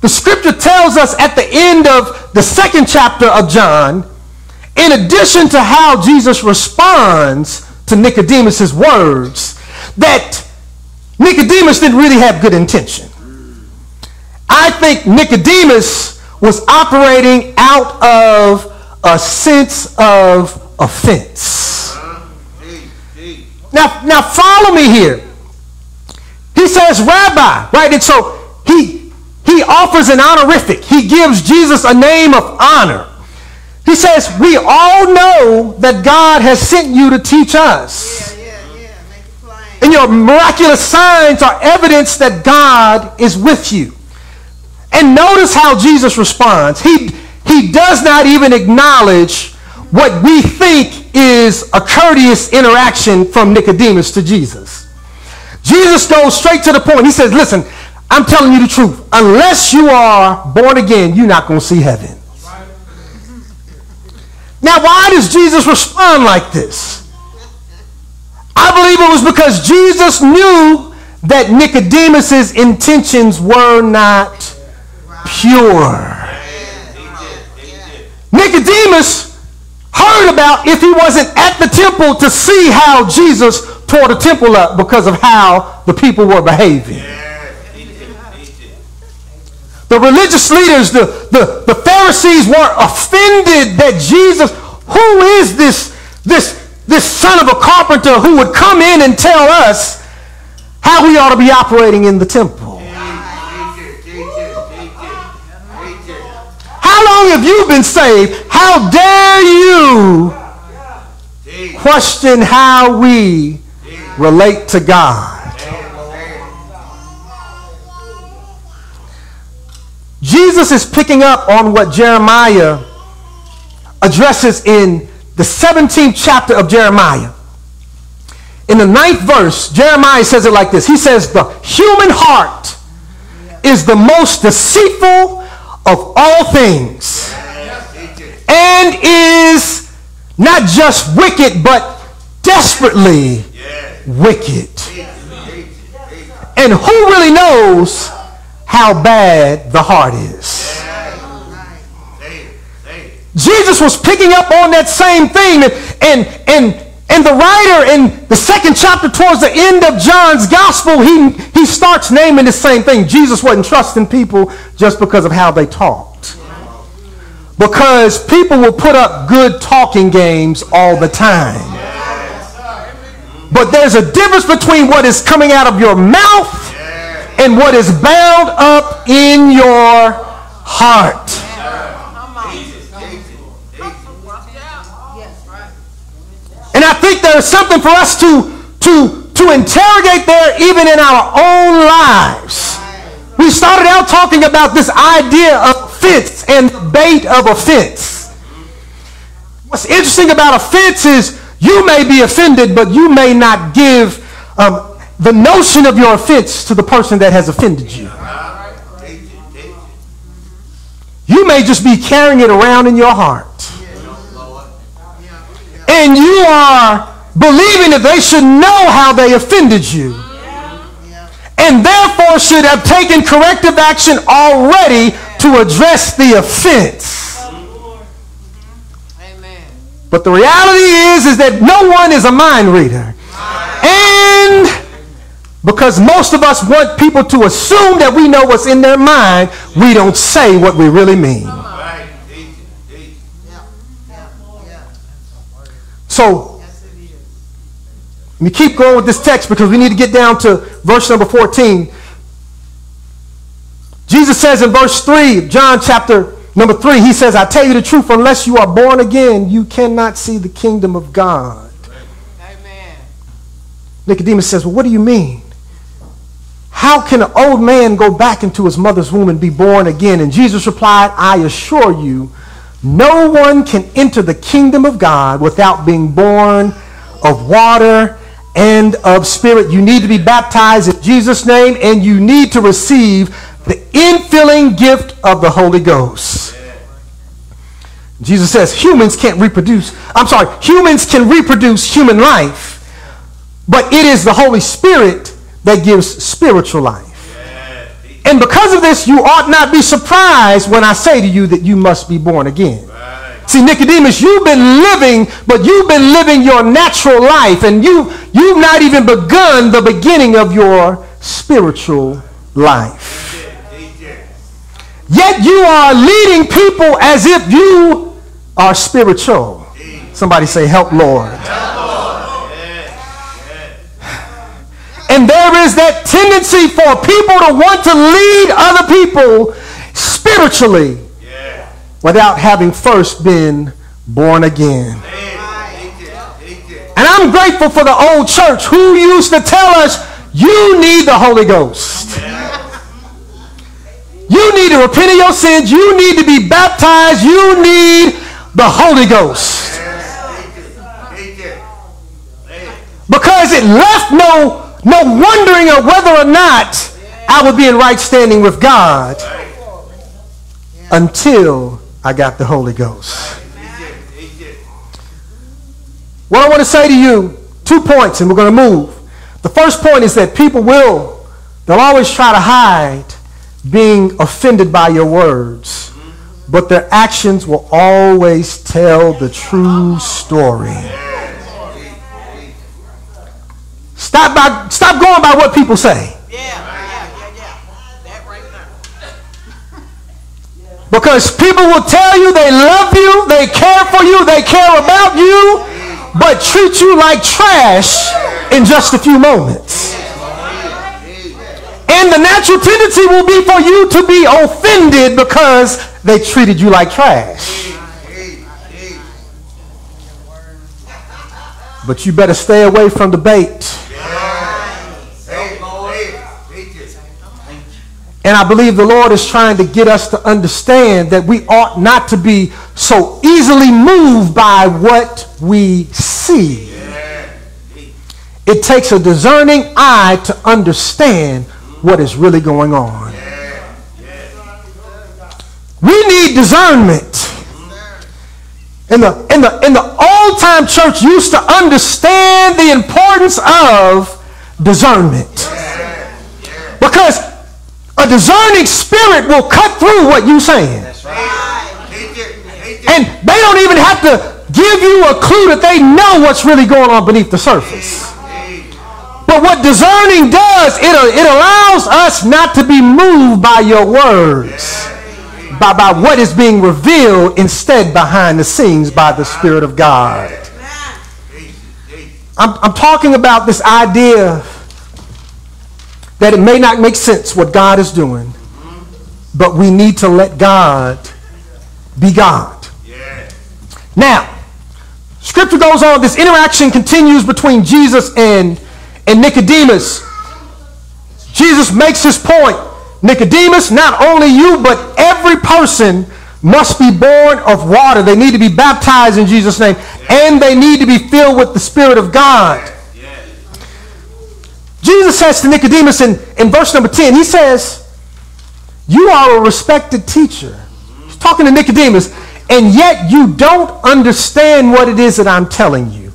the scripture tells us at the end of the second chapter of John, in addition to how Jesus responds to Nicodemus' words, that Nicodemus didn't really have good intention. I think Nicodemus was operating out of a sense of offense. Now, now follow me here. He says, Rabbi, right? And so he he offers an honorific. He gives Jesus a name of honor. He says, We all know that God has sent you to teach us. Yeah, yeah, yeah. And your miraculous signs are evidence that God is with you. And notice how Jesus responds. He, he does not even acknowledge what we think is a courteous interaction from Nicodemus to Jesus. Jesus goes straight to the point. He says, Listen, I'm telling you the truth. Unless you are born again, you're not going to see heaven. Now, why does Jesus respond like this? I believe it was because Jesus knew that Nicodemus's intentions were not pure. Nicodemus heard about if he wasn't at the temple to see how Jesus tore the temple up because of how the people were behaving. The religious leaders, the, the, the Pharisees were offended that Jesus, who is this, this, this son of a carpenter who would come in and tell us how we ought to be operating in the temple? How long have you been saved? How dare you question how we relate to God. Jesus is picking up on what Jeremiah addresses in the 17th chapter of Jeremiah. In the ninth verse, Jeremiah says it like this He says, The human heart is the most deceitful of all things and is not just wicked, but desperately wicked. And who really knows how bad the heart is? Jesus was picking up on that same thing and, and, and the writer in the second chapter towards the end of John's gospel, he, he starts naming the same thing. Jesus wasn't trusting people just because of how they talked. Because people will put up good talking games all the time. But there's a difference between what is coming out of your mouth and what is bound up in your heart. And I think there is something for us to, to, to interrogate there even in our own lives. We started out talking about this idea of offense and the bait of offense. What's interesting about offense is you may be offended, but you may not give um, the notion of your offense to the person that has offended you. You may just be carrying it around in your heart and you are believing that they should know how they offended you and therefore should have taken corrective action already to address the offense. But the reality is, is that no one is a mind reader. And because most of us want people to assume that we know what's in their mind, we don't say what we really mean. So, let me keep going with this text because we need to get down to verse number 14. Jesus says in verse 3, John chapter number 3, he says, I tell you the truth, unless you are born again, you cannot see the kingdom of God. Amen. Nicodemus says, Well, what do you mean? How can an old man go back into his mother's womb and be born again? And Jesus replied, I assure you, no one can enter the kingdom of God without being born of water and of spirit. You need to be baptized in Jesus' name and you need to receive the infilling gift of the Holy Ghost. Jesus says humans can't reproduce. I'm sorry, humans can reproduce human life, but it is the Holy Spirit that gives spiritual life. And because of this, you ought not be surprised when I say to you that you must be born again. Right. See, Nicodemus, you've been living, but you've been living your natural life, and you, you've not even begun the beginning of your spiritual life. Yet you are leading people as if you are spiritual. Somebody say, Help, Lord. Help. And there is that tendency for people to want to lead other people spiritually yeah. without having first been born again. And I'm grateful for the old church who used to tell us, you need the Holy Ghost. You need to repent of your sins. You need to be baptized. You need the Holy Ghost. Because it left no no wondering of whether or not I would be in right standing with God until I got the Holy Ghost. What I want to say to you, two points, and we're going to move. The first point is that people will, they'll always try to hide being offended by your words, but their actions will always tell the true story. Stop by stop going by what people say. Yeah, yeah, yeah, yeah. That right there. Because people will tell you they love you, they care for you, they care about you, but treat you like trash in just a few moments. And the natural tendency will be for you to be offended because they treated you like trash. But you better stay away from the And I believe the Lord is trying to get us to understand that we ought not to be so easily moved by what we see. It takes a discerning eye to understand what is really going on. We need discernment. In the, in the, in the old time church used to understand the importance of discernment. Because a discerning spirit will cut through what you're saying. And they don't even have to give you a clue that they know what's really going on beneath the surface. But what discerning does, it, uh, it allows us not to be moved by your words, by, by what is being revealed instead behind the scenes by the Spirit of God. I'm, I'm talking about this idea that it may not make sense what God is doing, but we need to let God be God. Yeah. Now, scripture goes on, this interaction continues between Jesus and, and Nicodemus. Jesus makes his point. Nicodemus, not only you, but every person must be born of water. They need to be baptized in Jesus' name, and they need to be filled with the Spirit of God. Jesus says to Nicodemus in, in verse number 10, he says, You are a respected teacher. He's talking to Nicodemus, and yet you don't understand what it is that I'm telling you.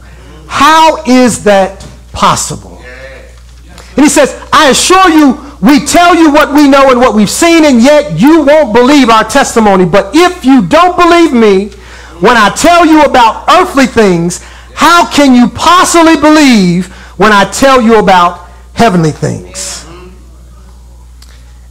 How is that possible? And he says, I assure you, we tell you what we know and what we've seen, and yet you won't believe our testimony. But if you don't believe me when I tell you about earthly things, how can you possibly believe when I tell you about heavenly things.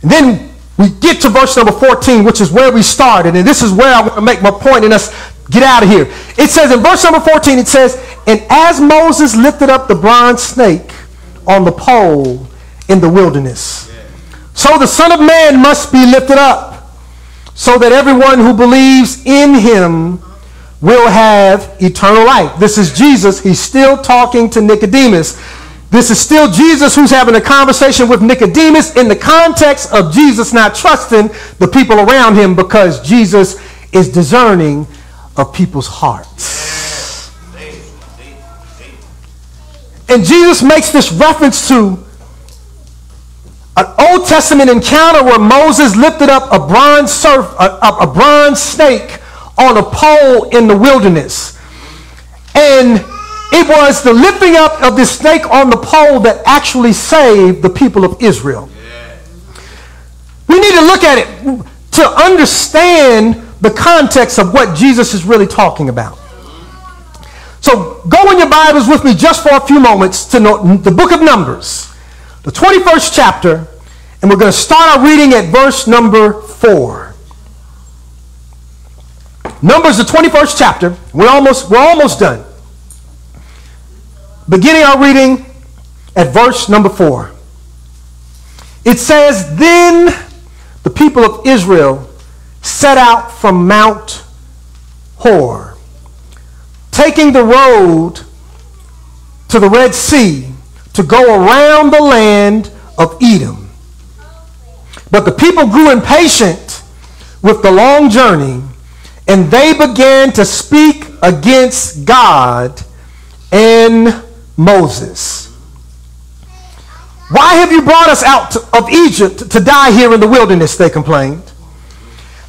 And then we get to verse number 14, which is where we started. And this is where I want to make my point and us get out of here. It says in verse number 14, it says, And as Moses lifted up the bronze snake on the pole in the wilderness, so the Son of Man must be lifted up, so that everyone who believes in him will have eternal life. This is Jesus. He's still talking to Nicodemus. This is still Jesus who's having a conversation with Nicodemus in the context of Jesus not trusting the people around him because Jesus is discerning of people's hearts. And Jesus makes this reference to an Old Testament encounter where Moses lifted up a bronze surf, a, a bronze snake on a pole in the wilderness. And it was the lifting up of this snake on the pole that actually saved the people of Israel. We need to look at it to understand the context of what Jesus is really talking about. So go in your Bibles with me just for a few moments to the book of Numbers, the 21st chapter, and we're going to start our reading at verse number 4. Numbers, the 21st chapter. We're almost, we're almost done beginning our reading at verse number 4. It says, Then the people of Israel set out from Mount Hor, taking the road to the Red Sea to go around the land of Edom. But the people grew impatient with the long journey, and they began to speak against God and Moses. Why have you brought us out of Egypt to die here in the wilderness? They complained.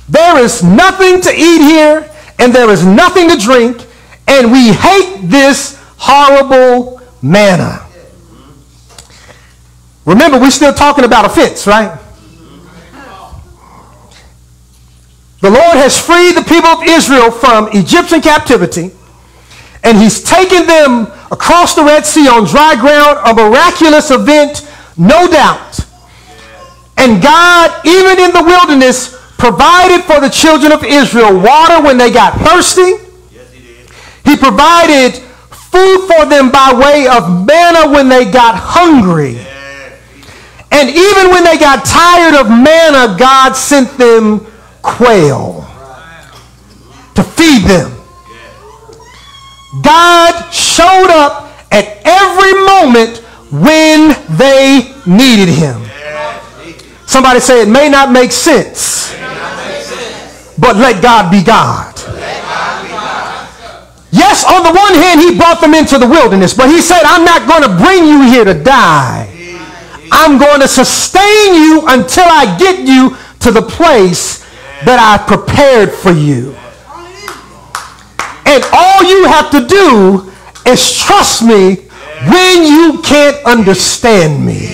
There is nothing to eat here, and there is nothing to drink, and we hate this horrible manna. Remember, we're still talking about offense, right? The Lord has freed the people of Israel from Egyptian captivity, and he's taken them across the Red Sea on dry ground, a miraculous event, no doubt. And God, even in the wilderness, provided for the children of Israel water when they got thirsty. Yes, he, did. he provided food for them by way of manna when they got hungry. And even when they got tired of manna, God sent them quail to feed them. God showed up at every moment when they needed him. Somebody say it may not make sense, but let God be God. Yes, on the one hand, he brought them into the wilderness, but he said, I'm not going to bring you here to die. I'm going to sustain you until I get you to the place that I prepared for you. And all you have to do is trust me when you can't understand me.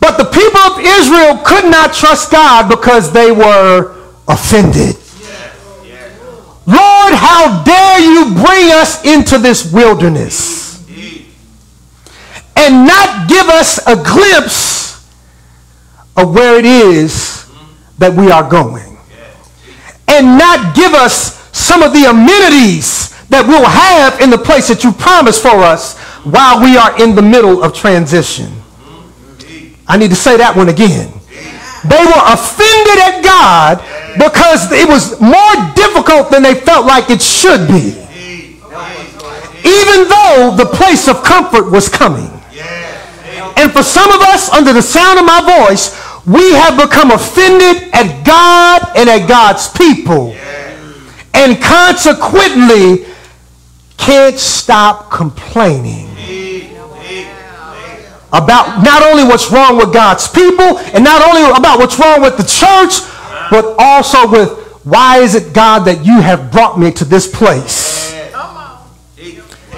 But the people of Israel could not trust God because they were offended. Lord, how dare you bring us into this wilderness and not give us a glimpse of where it is that we are going and not give us some of the amenities that we'll have in the place that you promised for us while we are in the middle of transition. I need to say that one again. They were offended at God because it was more difficult than they felt like it should be. Even though the place of comfort was coming. And for some of us, under the sound of my voice, we have become offended at God and at God's people. And consequently, can't stop complaining about not only what's wrong with God's people and not only about what's wrong with the church, but also with why is it, God, that you have brought me to this place?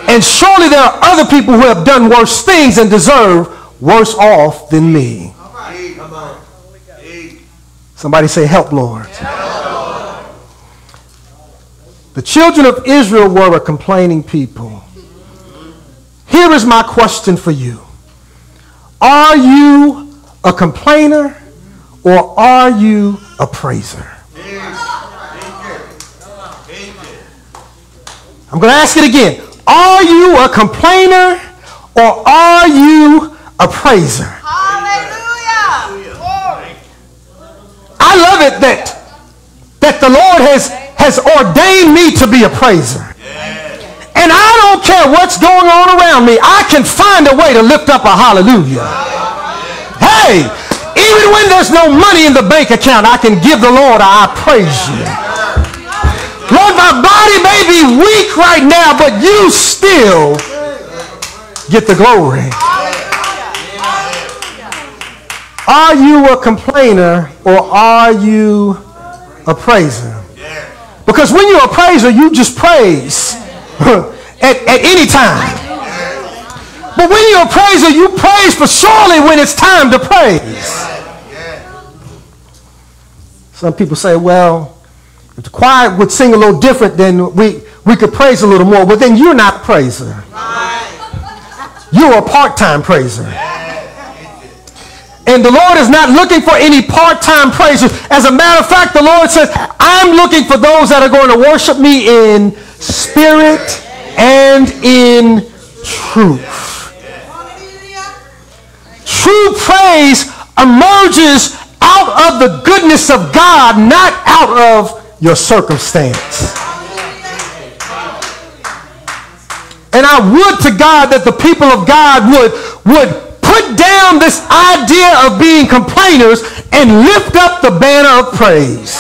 And surely there are other people who have done worse things and deserve worse off than me. Somebody say, Help, Lord. The children of Israel were a complaining people. Here is my question for you Are you a complainer or are you a praiser? I'm going to ask it again. Are you a complainer or are you a praiser? Hallelujah. I love it that, that the Lord has, has ordained me to be a praiser. And I don't care what's going on around me. I can find a way to lift up a hallelujah. Hey, even when there's no money in the bank account, I can give the Lord a I praise you. Lord, my body may be weak right now, but you still get the glory. Are you a complainer or are you a praiser? Because when you're a praiser, you just praise at, at any time. But when you're a praiser, you praise for surely when it's time to praise. Some people say, well, if the choir would sing a little different, then we, we could praise a little more. But then you're not a praiser. You're a part-time praiser. And the Lord is not looking for any part-time praisers. As a matter of fact, the Lord says, I'm looking for those that are going to worship me in spirit and in truth. True praise emerges out of the goodness of God, not out of your circumstance. And I would to God that the people of God would, would put down this idea of being complainers and lift up the banner of praise.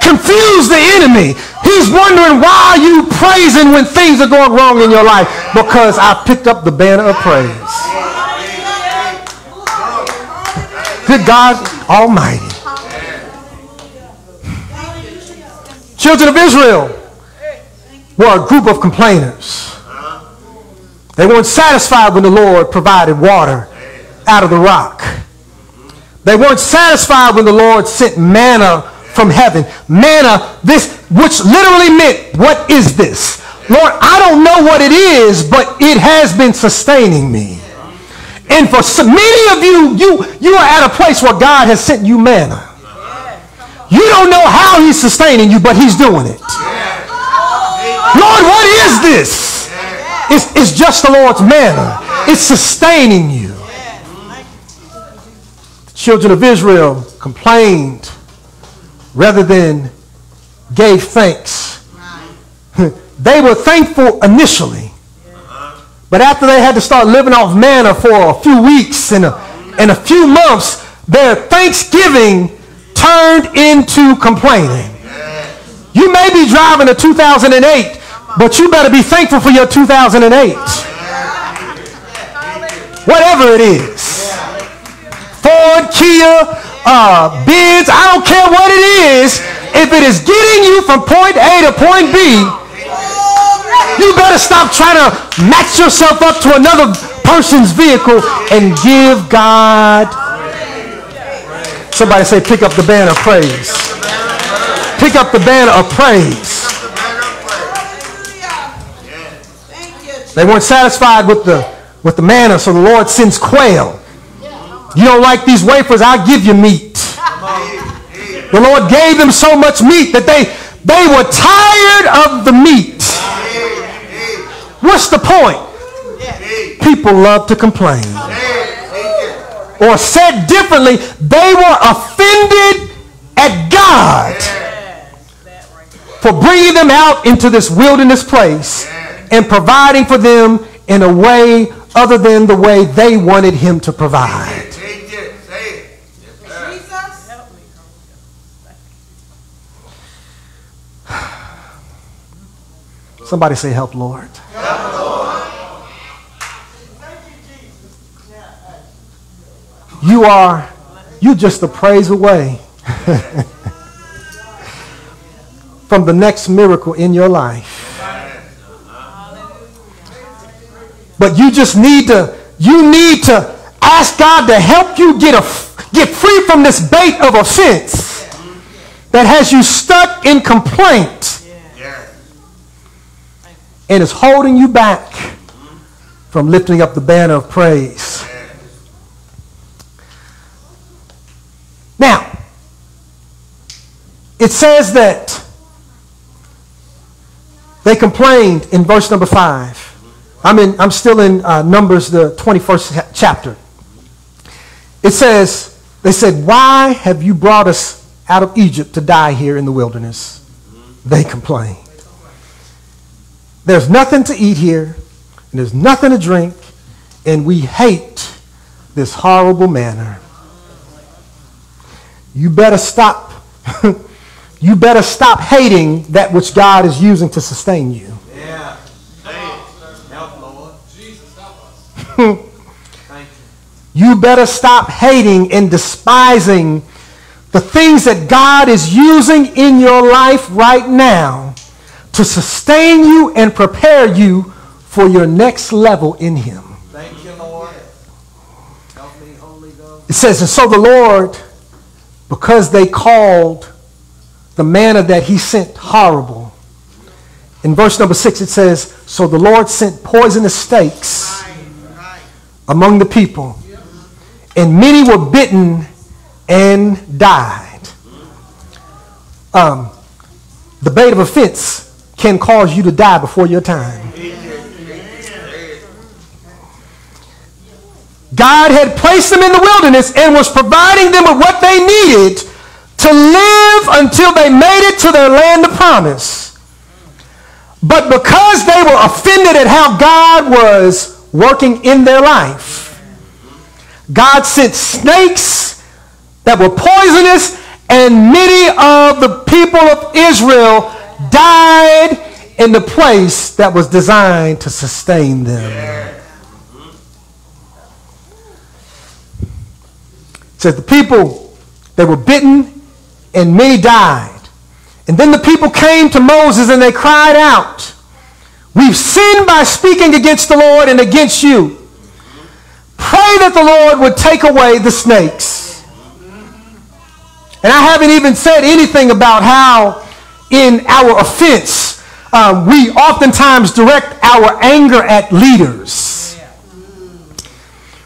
Confuse the enemy. He's wondering why are you praising when things are going wrong in your life? Because I picked up the banner of praise. Good God Almighty. Children of Israel were a group of complainers. They weren't satisfied when the Lord provided water out of the rock. They weren't satisfied when the Lord sent manna from heaven. Manna, this, which literally meant, what is this? Lord, I don't know what it is, but it has been sustaining me. And for so many of you, you, you are at a place where God has sent you manna. You don't know how he's sustaining you, but he's doing it. Lord, what is this? It's, it's just the Lord's manna. It's sustaining you. The children of Israel complained rather than gave thanks. they were thankful initially. But after they had to start living off manna for a few weeks and a, and a few months, their thanksgiving turned into complaining. You may be driving a 2008, but you better be thankful for your 2008. Whatever it is. Ford, Kia, uh, Benz, I don't care what it is. If it is getting you from point A to point B, you better stop trying to match yourself up to another person's vehicle and give God. Somebody say, pick up the banner of praise. Pick up the banner of praise. They weren't satisfied with the with the manna, so the Lord sends quail. You don't like these wafers, I'll give you meat. The Lord gave them so much meat that they they were tired of the meat. What's the point? People love to complain. Or said differently, they were offended at God for bringing them out into this wilderness place and providing for them in a way other than the way they wanted him to provide. Somebody say, Help, Lord. Help, Lord. You are, you just a praise away from the next miracle in your life. But you just need to, you need to ask God to help you get, a, get free from this bait of offense that has you stuck in complaint and is holding you back from lifting up the banner of praise. Now, it says that they complained in verse number 5. I'm, in, I'm still in uh, Numbers, the 21st chapter. It says, they said, Why have you brought us out of Egypt to die here in the wilderness? They complained. There's nothing to eat here, and there's nothing to drink, and we hate this horrible manna. You better stop. you better stop hating that which God is using to sustain you. Yeah. Help, Lord. Jesus, help us. you better stop hating and despising the things that God is using in your life right now to sustain you and prepare you for your next level in Him. Thank you, Lord. Help me, Holy Ghost. It says, and so the Lord, because they called the manna that He sent horrible. In verse number six, it says, So the Lord sent poisonous snakes among the people, and many were bitten and died. Um, the bait of offense can cause you to die before your time. God had placed them in the wilderness and was providing them with what they needed to live until they made it to their land of promise. But because they were offended at how God was working in their life, God sent snakes that were poisonous, and many of the people of Israel died in the place that was designed to sustain them. It says the people, they were bitten and many died. And then the people came to Moses and they cried out, We've sinned by speaking against the Lord and against you. Pray that the Lord would take away the snakes. And I haven't even said anything about how in our offense, um, we oftentimes direct our anger at leaders.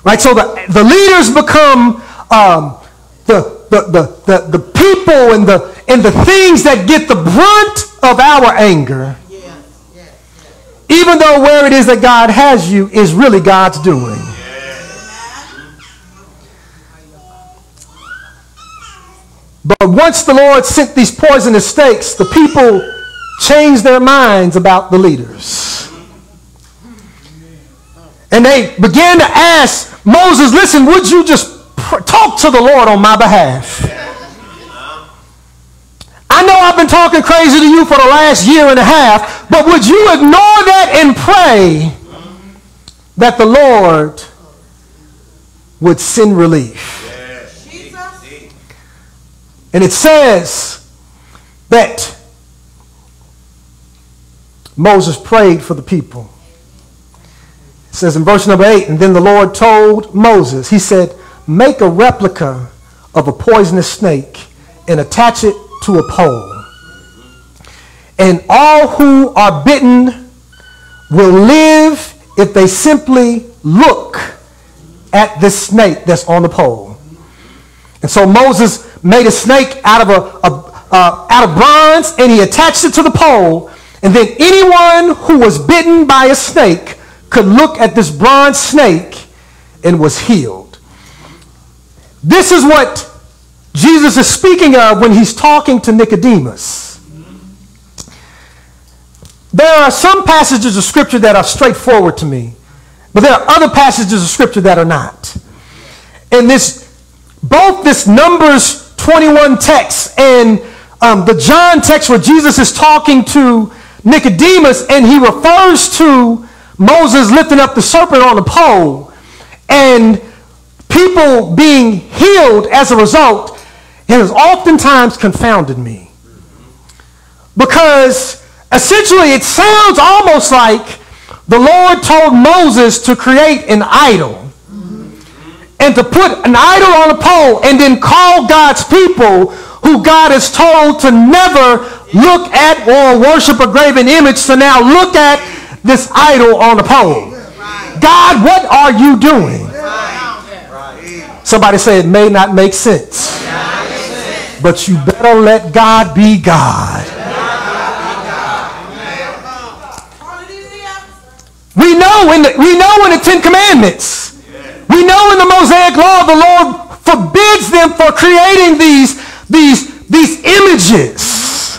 Right? So the, the leaders become um, the, the, the, the, the people and the, and the things that get the brunt of our anger. Even though where it is that God has you is really God's doing. But once the Lord sent these poisonous snakes, the people changed their minds about the leaders. And they began to ask Moses, listen, would you just talk to the Lord on my behalf? I know I've been talking crazy to you for the last year and a half, but would you ignore that and pray that the Lord would send relief? And it says that Moses prayed for the people. It says in verse number 8, and then the Lord told Moses, he said, make a replica of a poisonous snake and attach it to a pole. And all who are bitten will live if they simply look at this snake that's on the pole. And so Moses made a snake out of, a, a uh, out of bronze and he attached it to the pole. And then anyone who was bitten by a snake could look at this bronze snake and was healed. This is what Jesus is speaking of when he's talking to Nicodemus. There are some passages of scripture that are straightforward to me, but there are other passages of scripture that are not. And this, both this Numbers 21 text and um, the John text where Jesus is talking to Nicodemus and he refers to Moses lifting up the serpent on the pole and people being healed as a result it has oftentimes confounded me. Because essentially it sounds almost like the Lord told Moses to create an idol and to put an idol on a pole and then call God's people who God has told to never look at or worship a graven image to now look at this idol on the pole. God, what are you doing? Somebody say it may not make sense. But you better let God be God. We know in the, we know in the Ten Commandments. We know in the Mosaic Law the Lord forbids them for creating these, these, these images.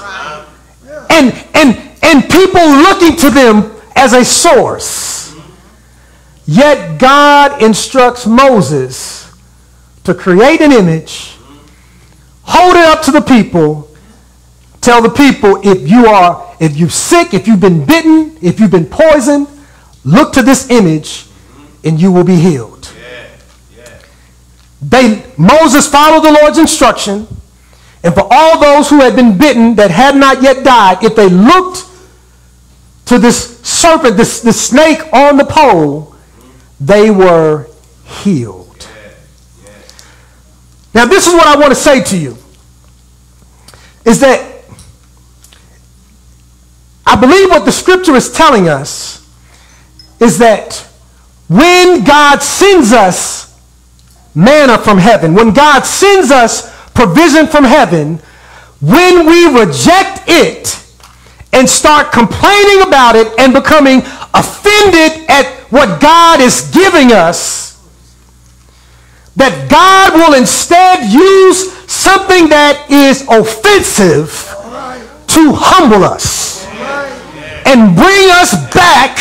And, and, and people looking to them as a source. Yet God instructs Moses to create an image hold it up to the people, tell the people if you are, if you're sick, if you've been bitten, if you've been poisoned, look to this image and you will be healed. Yeah. Yeah. They, Moses followed the Lord's instruction, and for all those who had been bitten that had not yet died, if they looked to this serpent, this, this snake on the pole, they were healed. Now, this is what I want to say to you is that I believe what the scripture is telling us is that when God sends us manna from heaven, when God sends us provision from heaven, when we reject it and start complaining about it and becoming offended at what God is giving us, that God will instead use something that is offensive to humble us and bring us back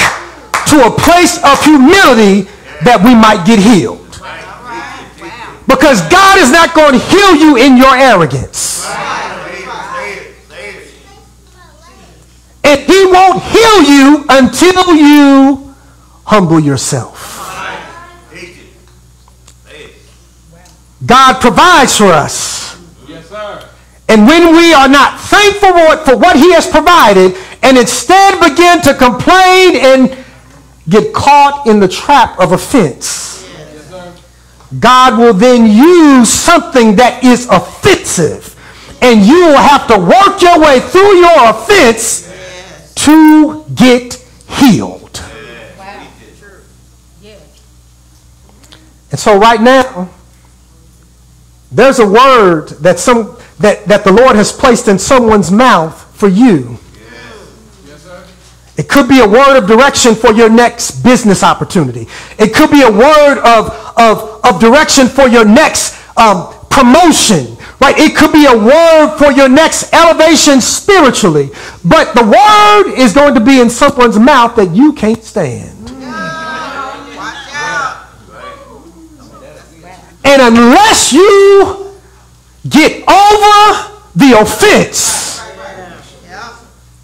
to a place of humility that we might get healed. Because God is not going to heal you in your arrogance. And he won't heal you until you humble yourself. God provides for us. Yes, sir. And when we are not thankful for what he has provided and instead begin to complain and get caught in the trap of offense, yes, God will then use something that is offensive and you will have to work your way through your offense yes. to get healed. Wow. And so right now, there's a word that, some, that, that the Lord has placed in someone's mouth for you. It could be a word of direction for your next business opportunity. It could be a word of, of, of direction for your next um, promotion, Right? It could be a word for your next elevation spiritually. But the word is going to be in someone's mouth that you can't stand. And unless you get over the offense,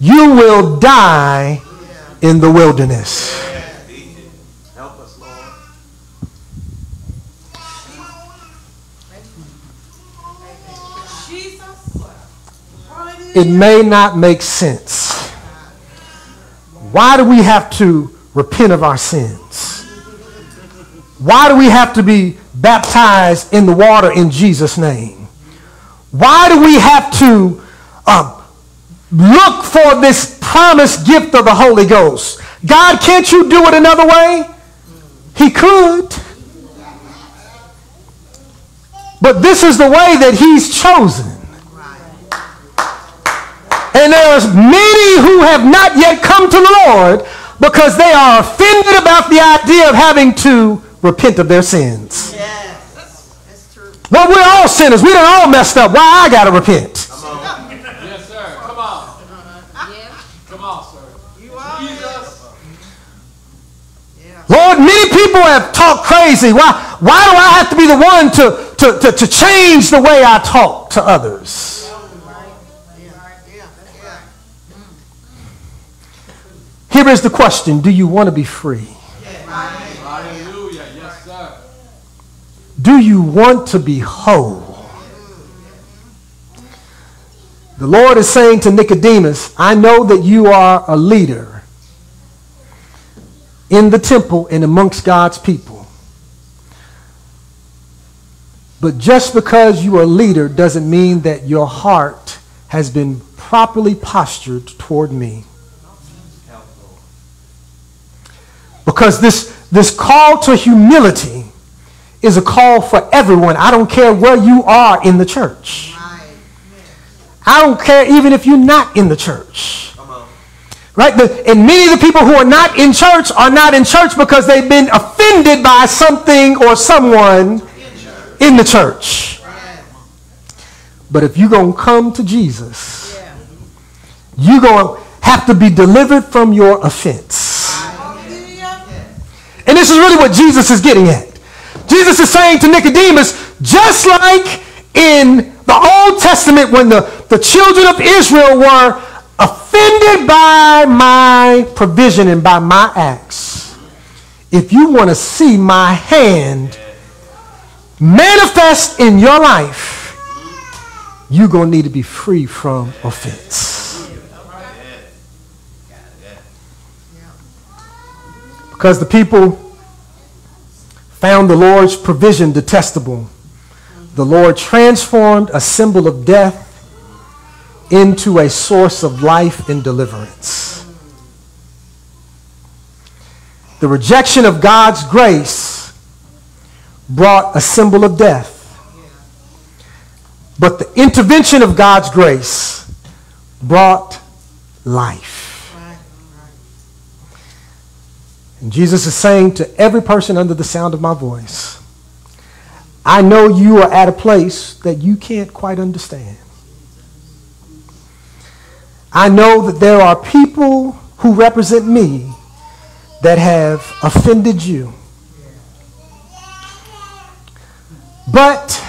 you will die in the wilderness. It may not make sense. Why do we have to repent of our sins? Why do we have to be baptized in the water in Jesus' name? Why do we have to uh, look for this promised gift of the Holy Ghost? God, can't you do it another way? He could. But this is the way that he's chosen. And there's many who have not yet come to the Lord because they are offended about the idea of having to repent of their sins. Yes, that's true. Well, we're all sinners. We done all messed up. Why I got to repent? Come on. Yes, sir. Come on. Yeah. Come on, sir. You are. Jesus. Lord, many people have talked crazy. Why, why do I have to be the one to, to, to, to change the way I talk to others? Here is the question Do you want to be free? Hallelujah. Do you want to be whole? The Lord is saying to Nicodemus, I know that you are a leader in the temple and amongst God's people. But just because you are a leader doesn't mean that your heart has been properly postured toward me. Because this, this call to humility is a call for everyone. I don't care where you are in the church. I don't care even if you're not in the church. Right? The, and many of the people who are not in church are not in church because they've been offended by something or someone in the church. But if you're going to come to Jesus, you're going to have to be delivered from your offense. And this is really what Jesus is getting at. Jesus is saying to Nicodemus, just like in the Old Testament when the, the children of Israel were offended by my provision and by my acts, if you want to see my hand manifest in your life, you're going to need to be free from offense. Because the people found the Lord's provision detestable. The Lord transformed a symbol of death into a source of life and deliverance. The rejection of God's grace brought a symbol of death. But the intervention of God's grace brought life. And Jesus is saying to every person under the sound of my voice, I know you are at a place that you can't quite understand. I know that there are people who represent me that have offended you. But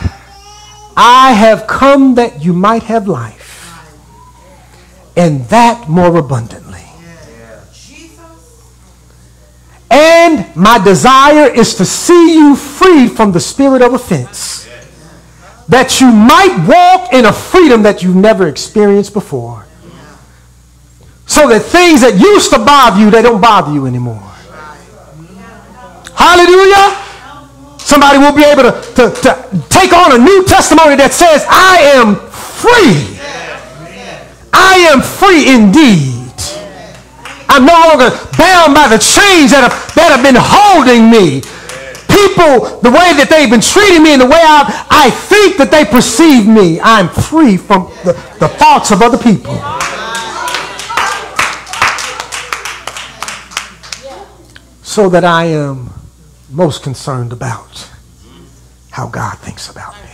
I have come that you might have life, and that more abundantly. And my desire is to see you free from the spirit of offense. That you might walk in a freedom that you've never experienced before. So that things that used to bother you, they don't bother you anymore. Hallelujah. Somebody will be able to, to, to take on a new testimony that says, I am free. I am free indeed. I'm no longer bound by the chains that have, that have been holding me. People, the way that they've been treating me and the way I, I think that they perceive me, I'm free from the, the thoughts of other people. So that I am most concerned about how God thinks about me.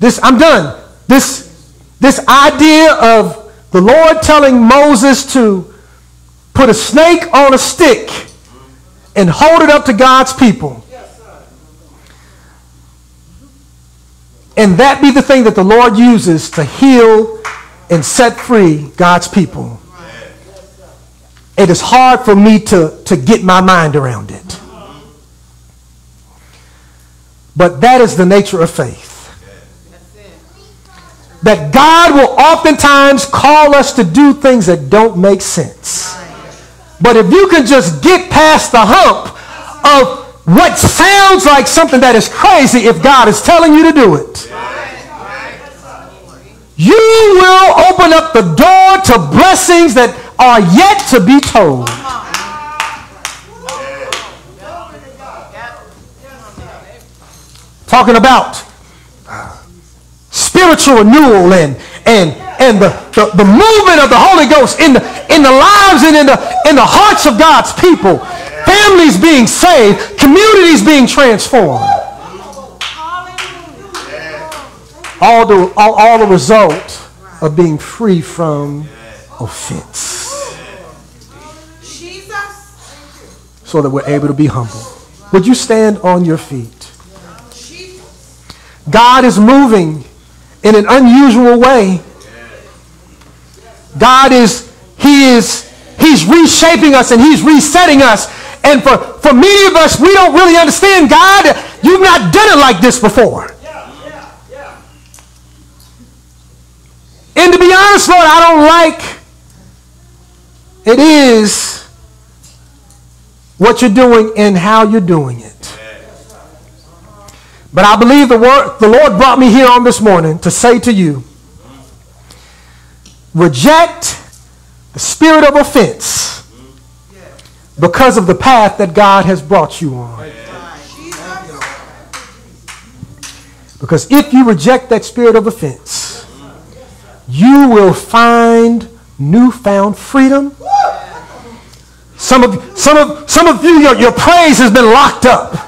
This, I'm done. This, this idea of the Lord telling Moses to put a snake on a stick and hold it up to God's people. And that be the thing that the Lord uses to heal and set free God's people. It is hard for me to, to get my mind around it. But that is the nature of faith. That God will oftentimes call us to do things that don't make sense. But if you can just get past the hump of what sounds like something that is crazy if God is telling you to do it, you will open up the door to blessings that are yet to be told. Talking about spiritual renewal and and and the, the, the movement of the Holy Ghost in the in the lives and in the in the hearts of God's people, families being saved, communities being transformed. All the all, all the result of being free from offense. So that we're able to be humble. Would you stand on your feet? God is moving in an unusual way. God is, He is, He's reshaping us and He's resetting us. And for, for many of us, we don't really understand God. You've not done it like this before. And to be honest, Lord, I don't like it is what you're doing and how you're doing it. But I believe the, word, the Lord brought me here on this morning to say to you reject the spirit of offense because of the path that God has brought you on. Because if you reject that spirit of offense, you will find newfound freedom. Some of, some of, some of you, your, your praise has been locked up.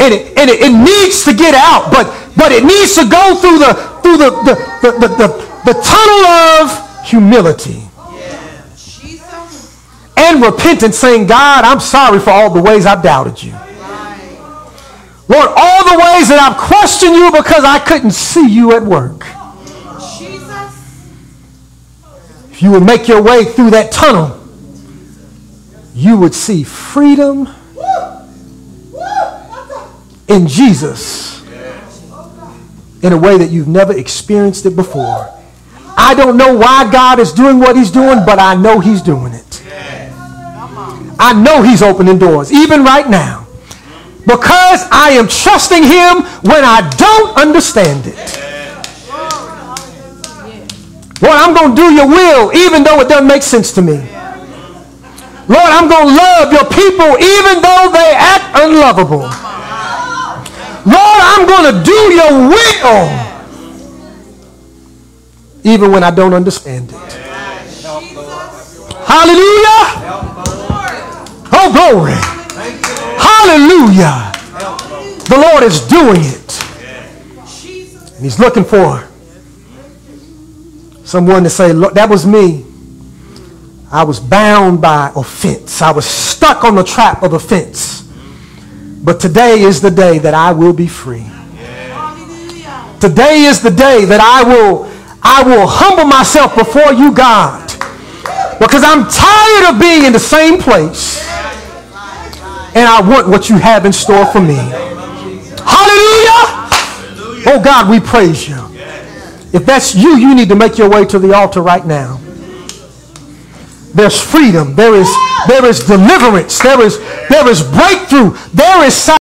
And, it, and it, it, needs to get out, but, but it needs to go through the, through the, the, the, the, the, the tunnel of humility. And repentance, saying, God, I'm sorry for all the ways I've doubted you. Lord, all the ways that I've questioned you because I couldn't see you at work. If you would make your way through that tunnel, you would see freedom in Jesus in a way that you've never experienced it before. I don't know why God is doing what he's doing, but I know he's doing it. I know he's opening doors, even right now. Because I am trusting him when I don't understand it. Lord, I'm going to do your will even though it doesn't make sense to me. Lord, I'm going to love your people even though they act unlovable. Lord, I'm going to do your will even when I don't understand it. Hallelujah. Oh, glory. Hallelujah. The Lord is doing it. And he's looking for someone to say, Look, that was me. I was bound by offense. I was stuck on the trap of offense. But today is the day that I will be free. Today is the day that I will I will humble myself before you, God. Because I'm tired of being in the same place. And I want what you have in store for me. Hallelujah. Oh God, we praise you. If that's you, you need to make your way to the altar right now. There's freedom. There is, there is deliverance. There is, there is breakthrough. There is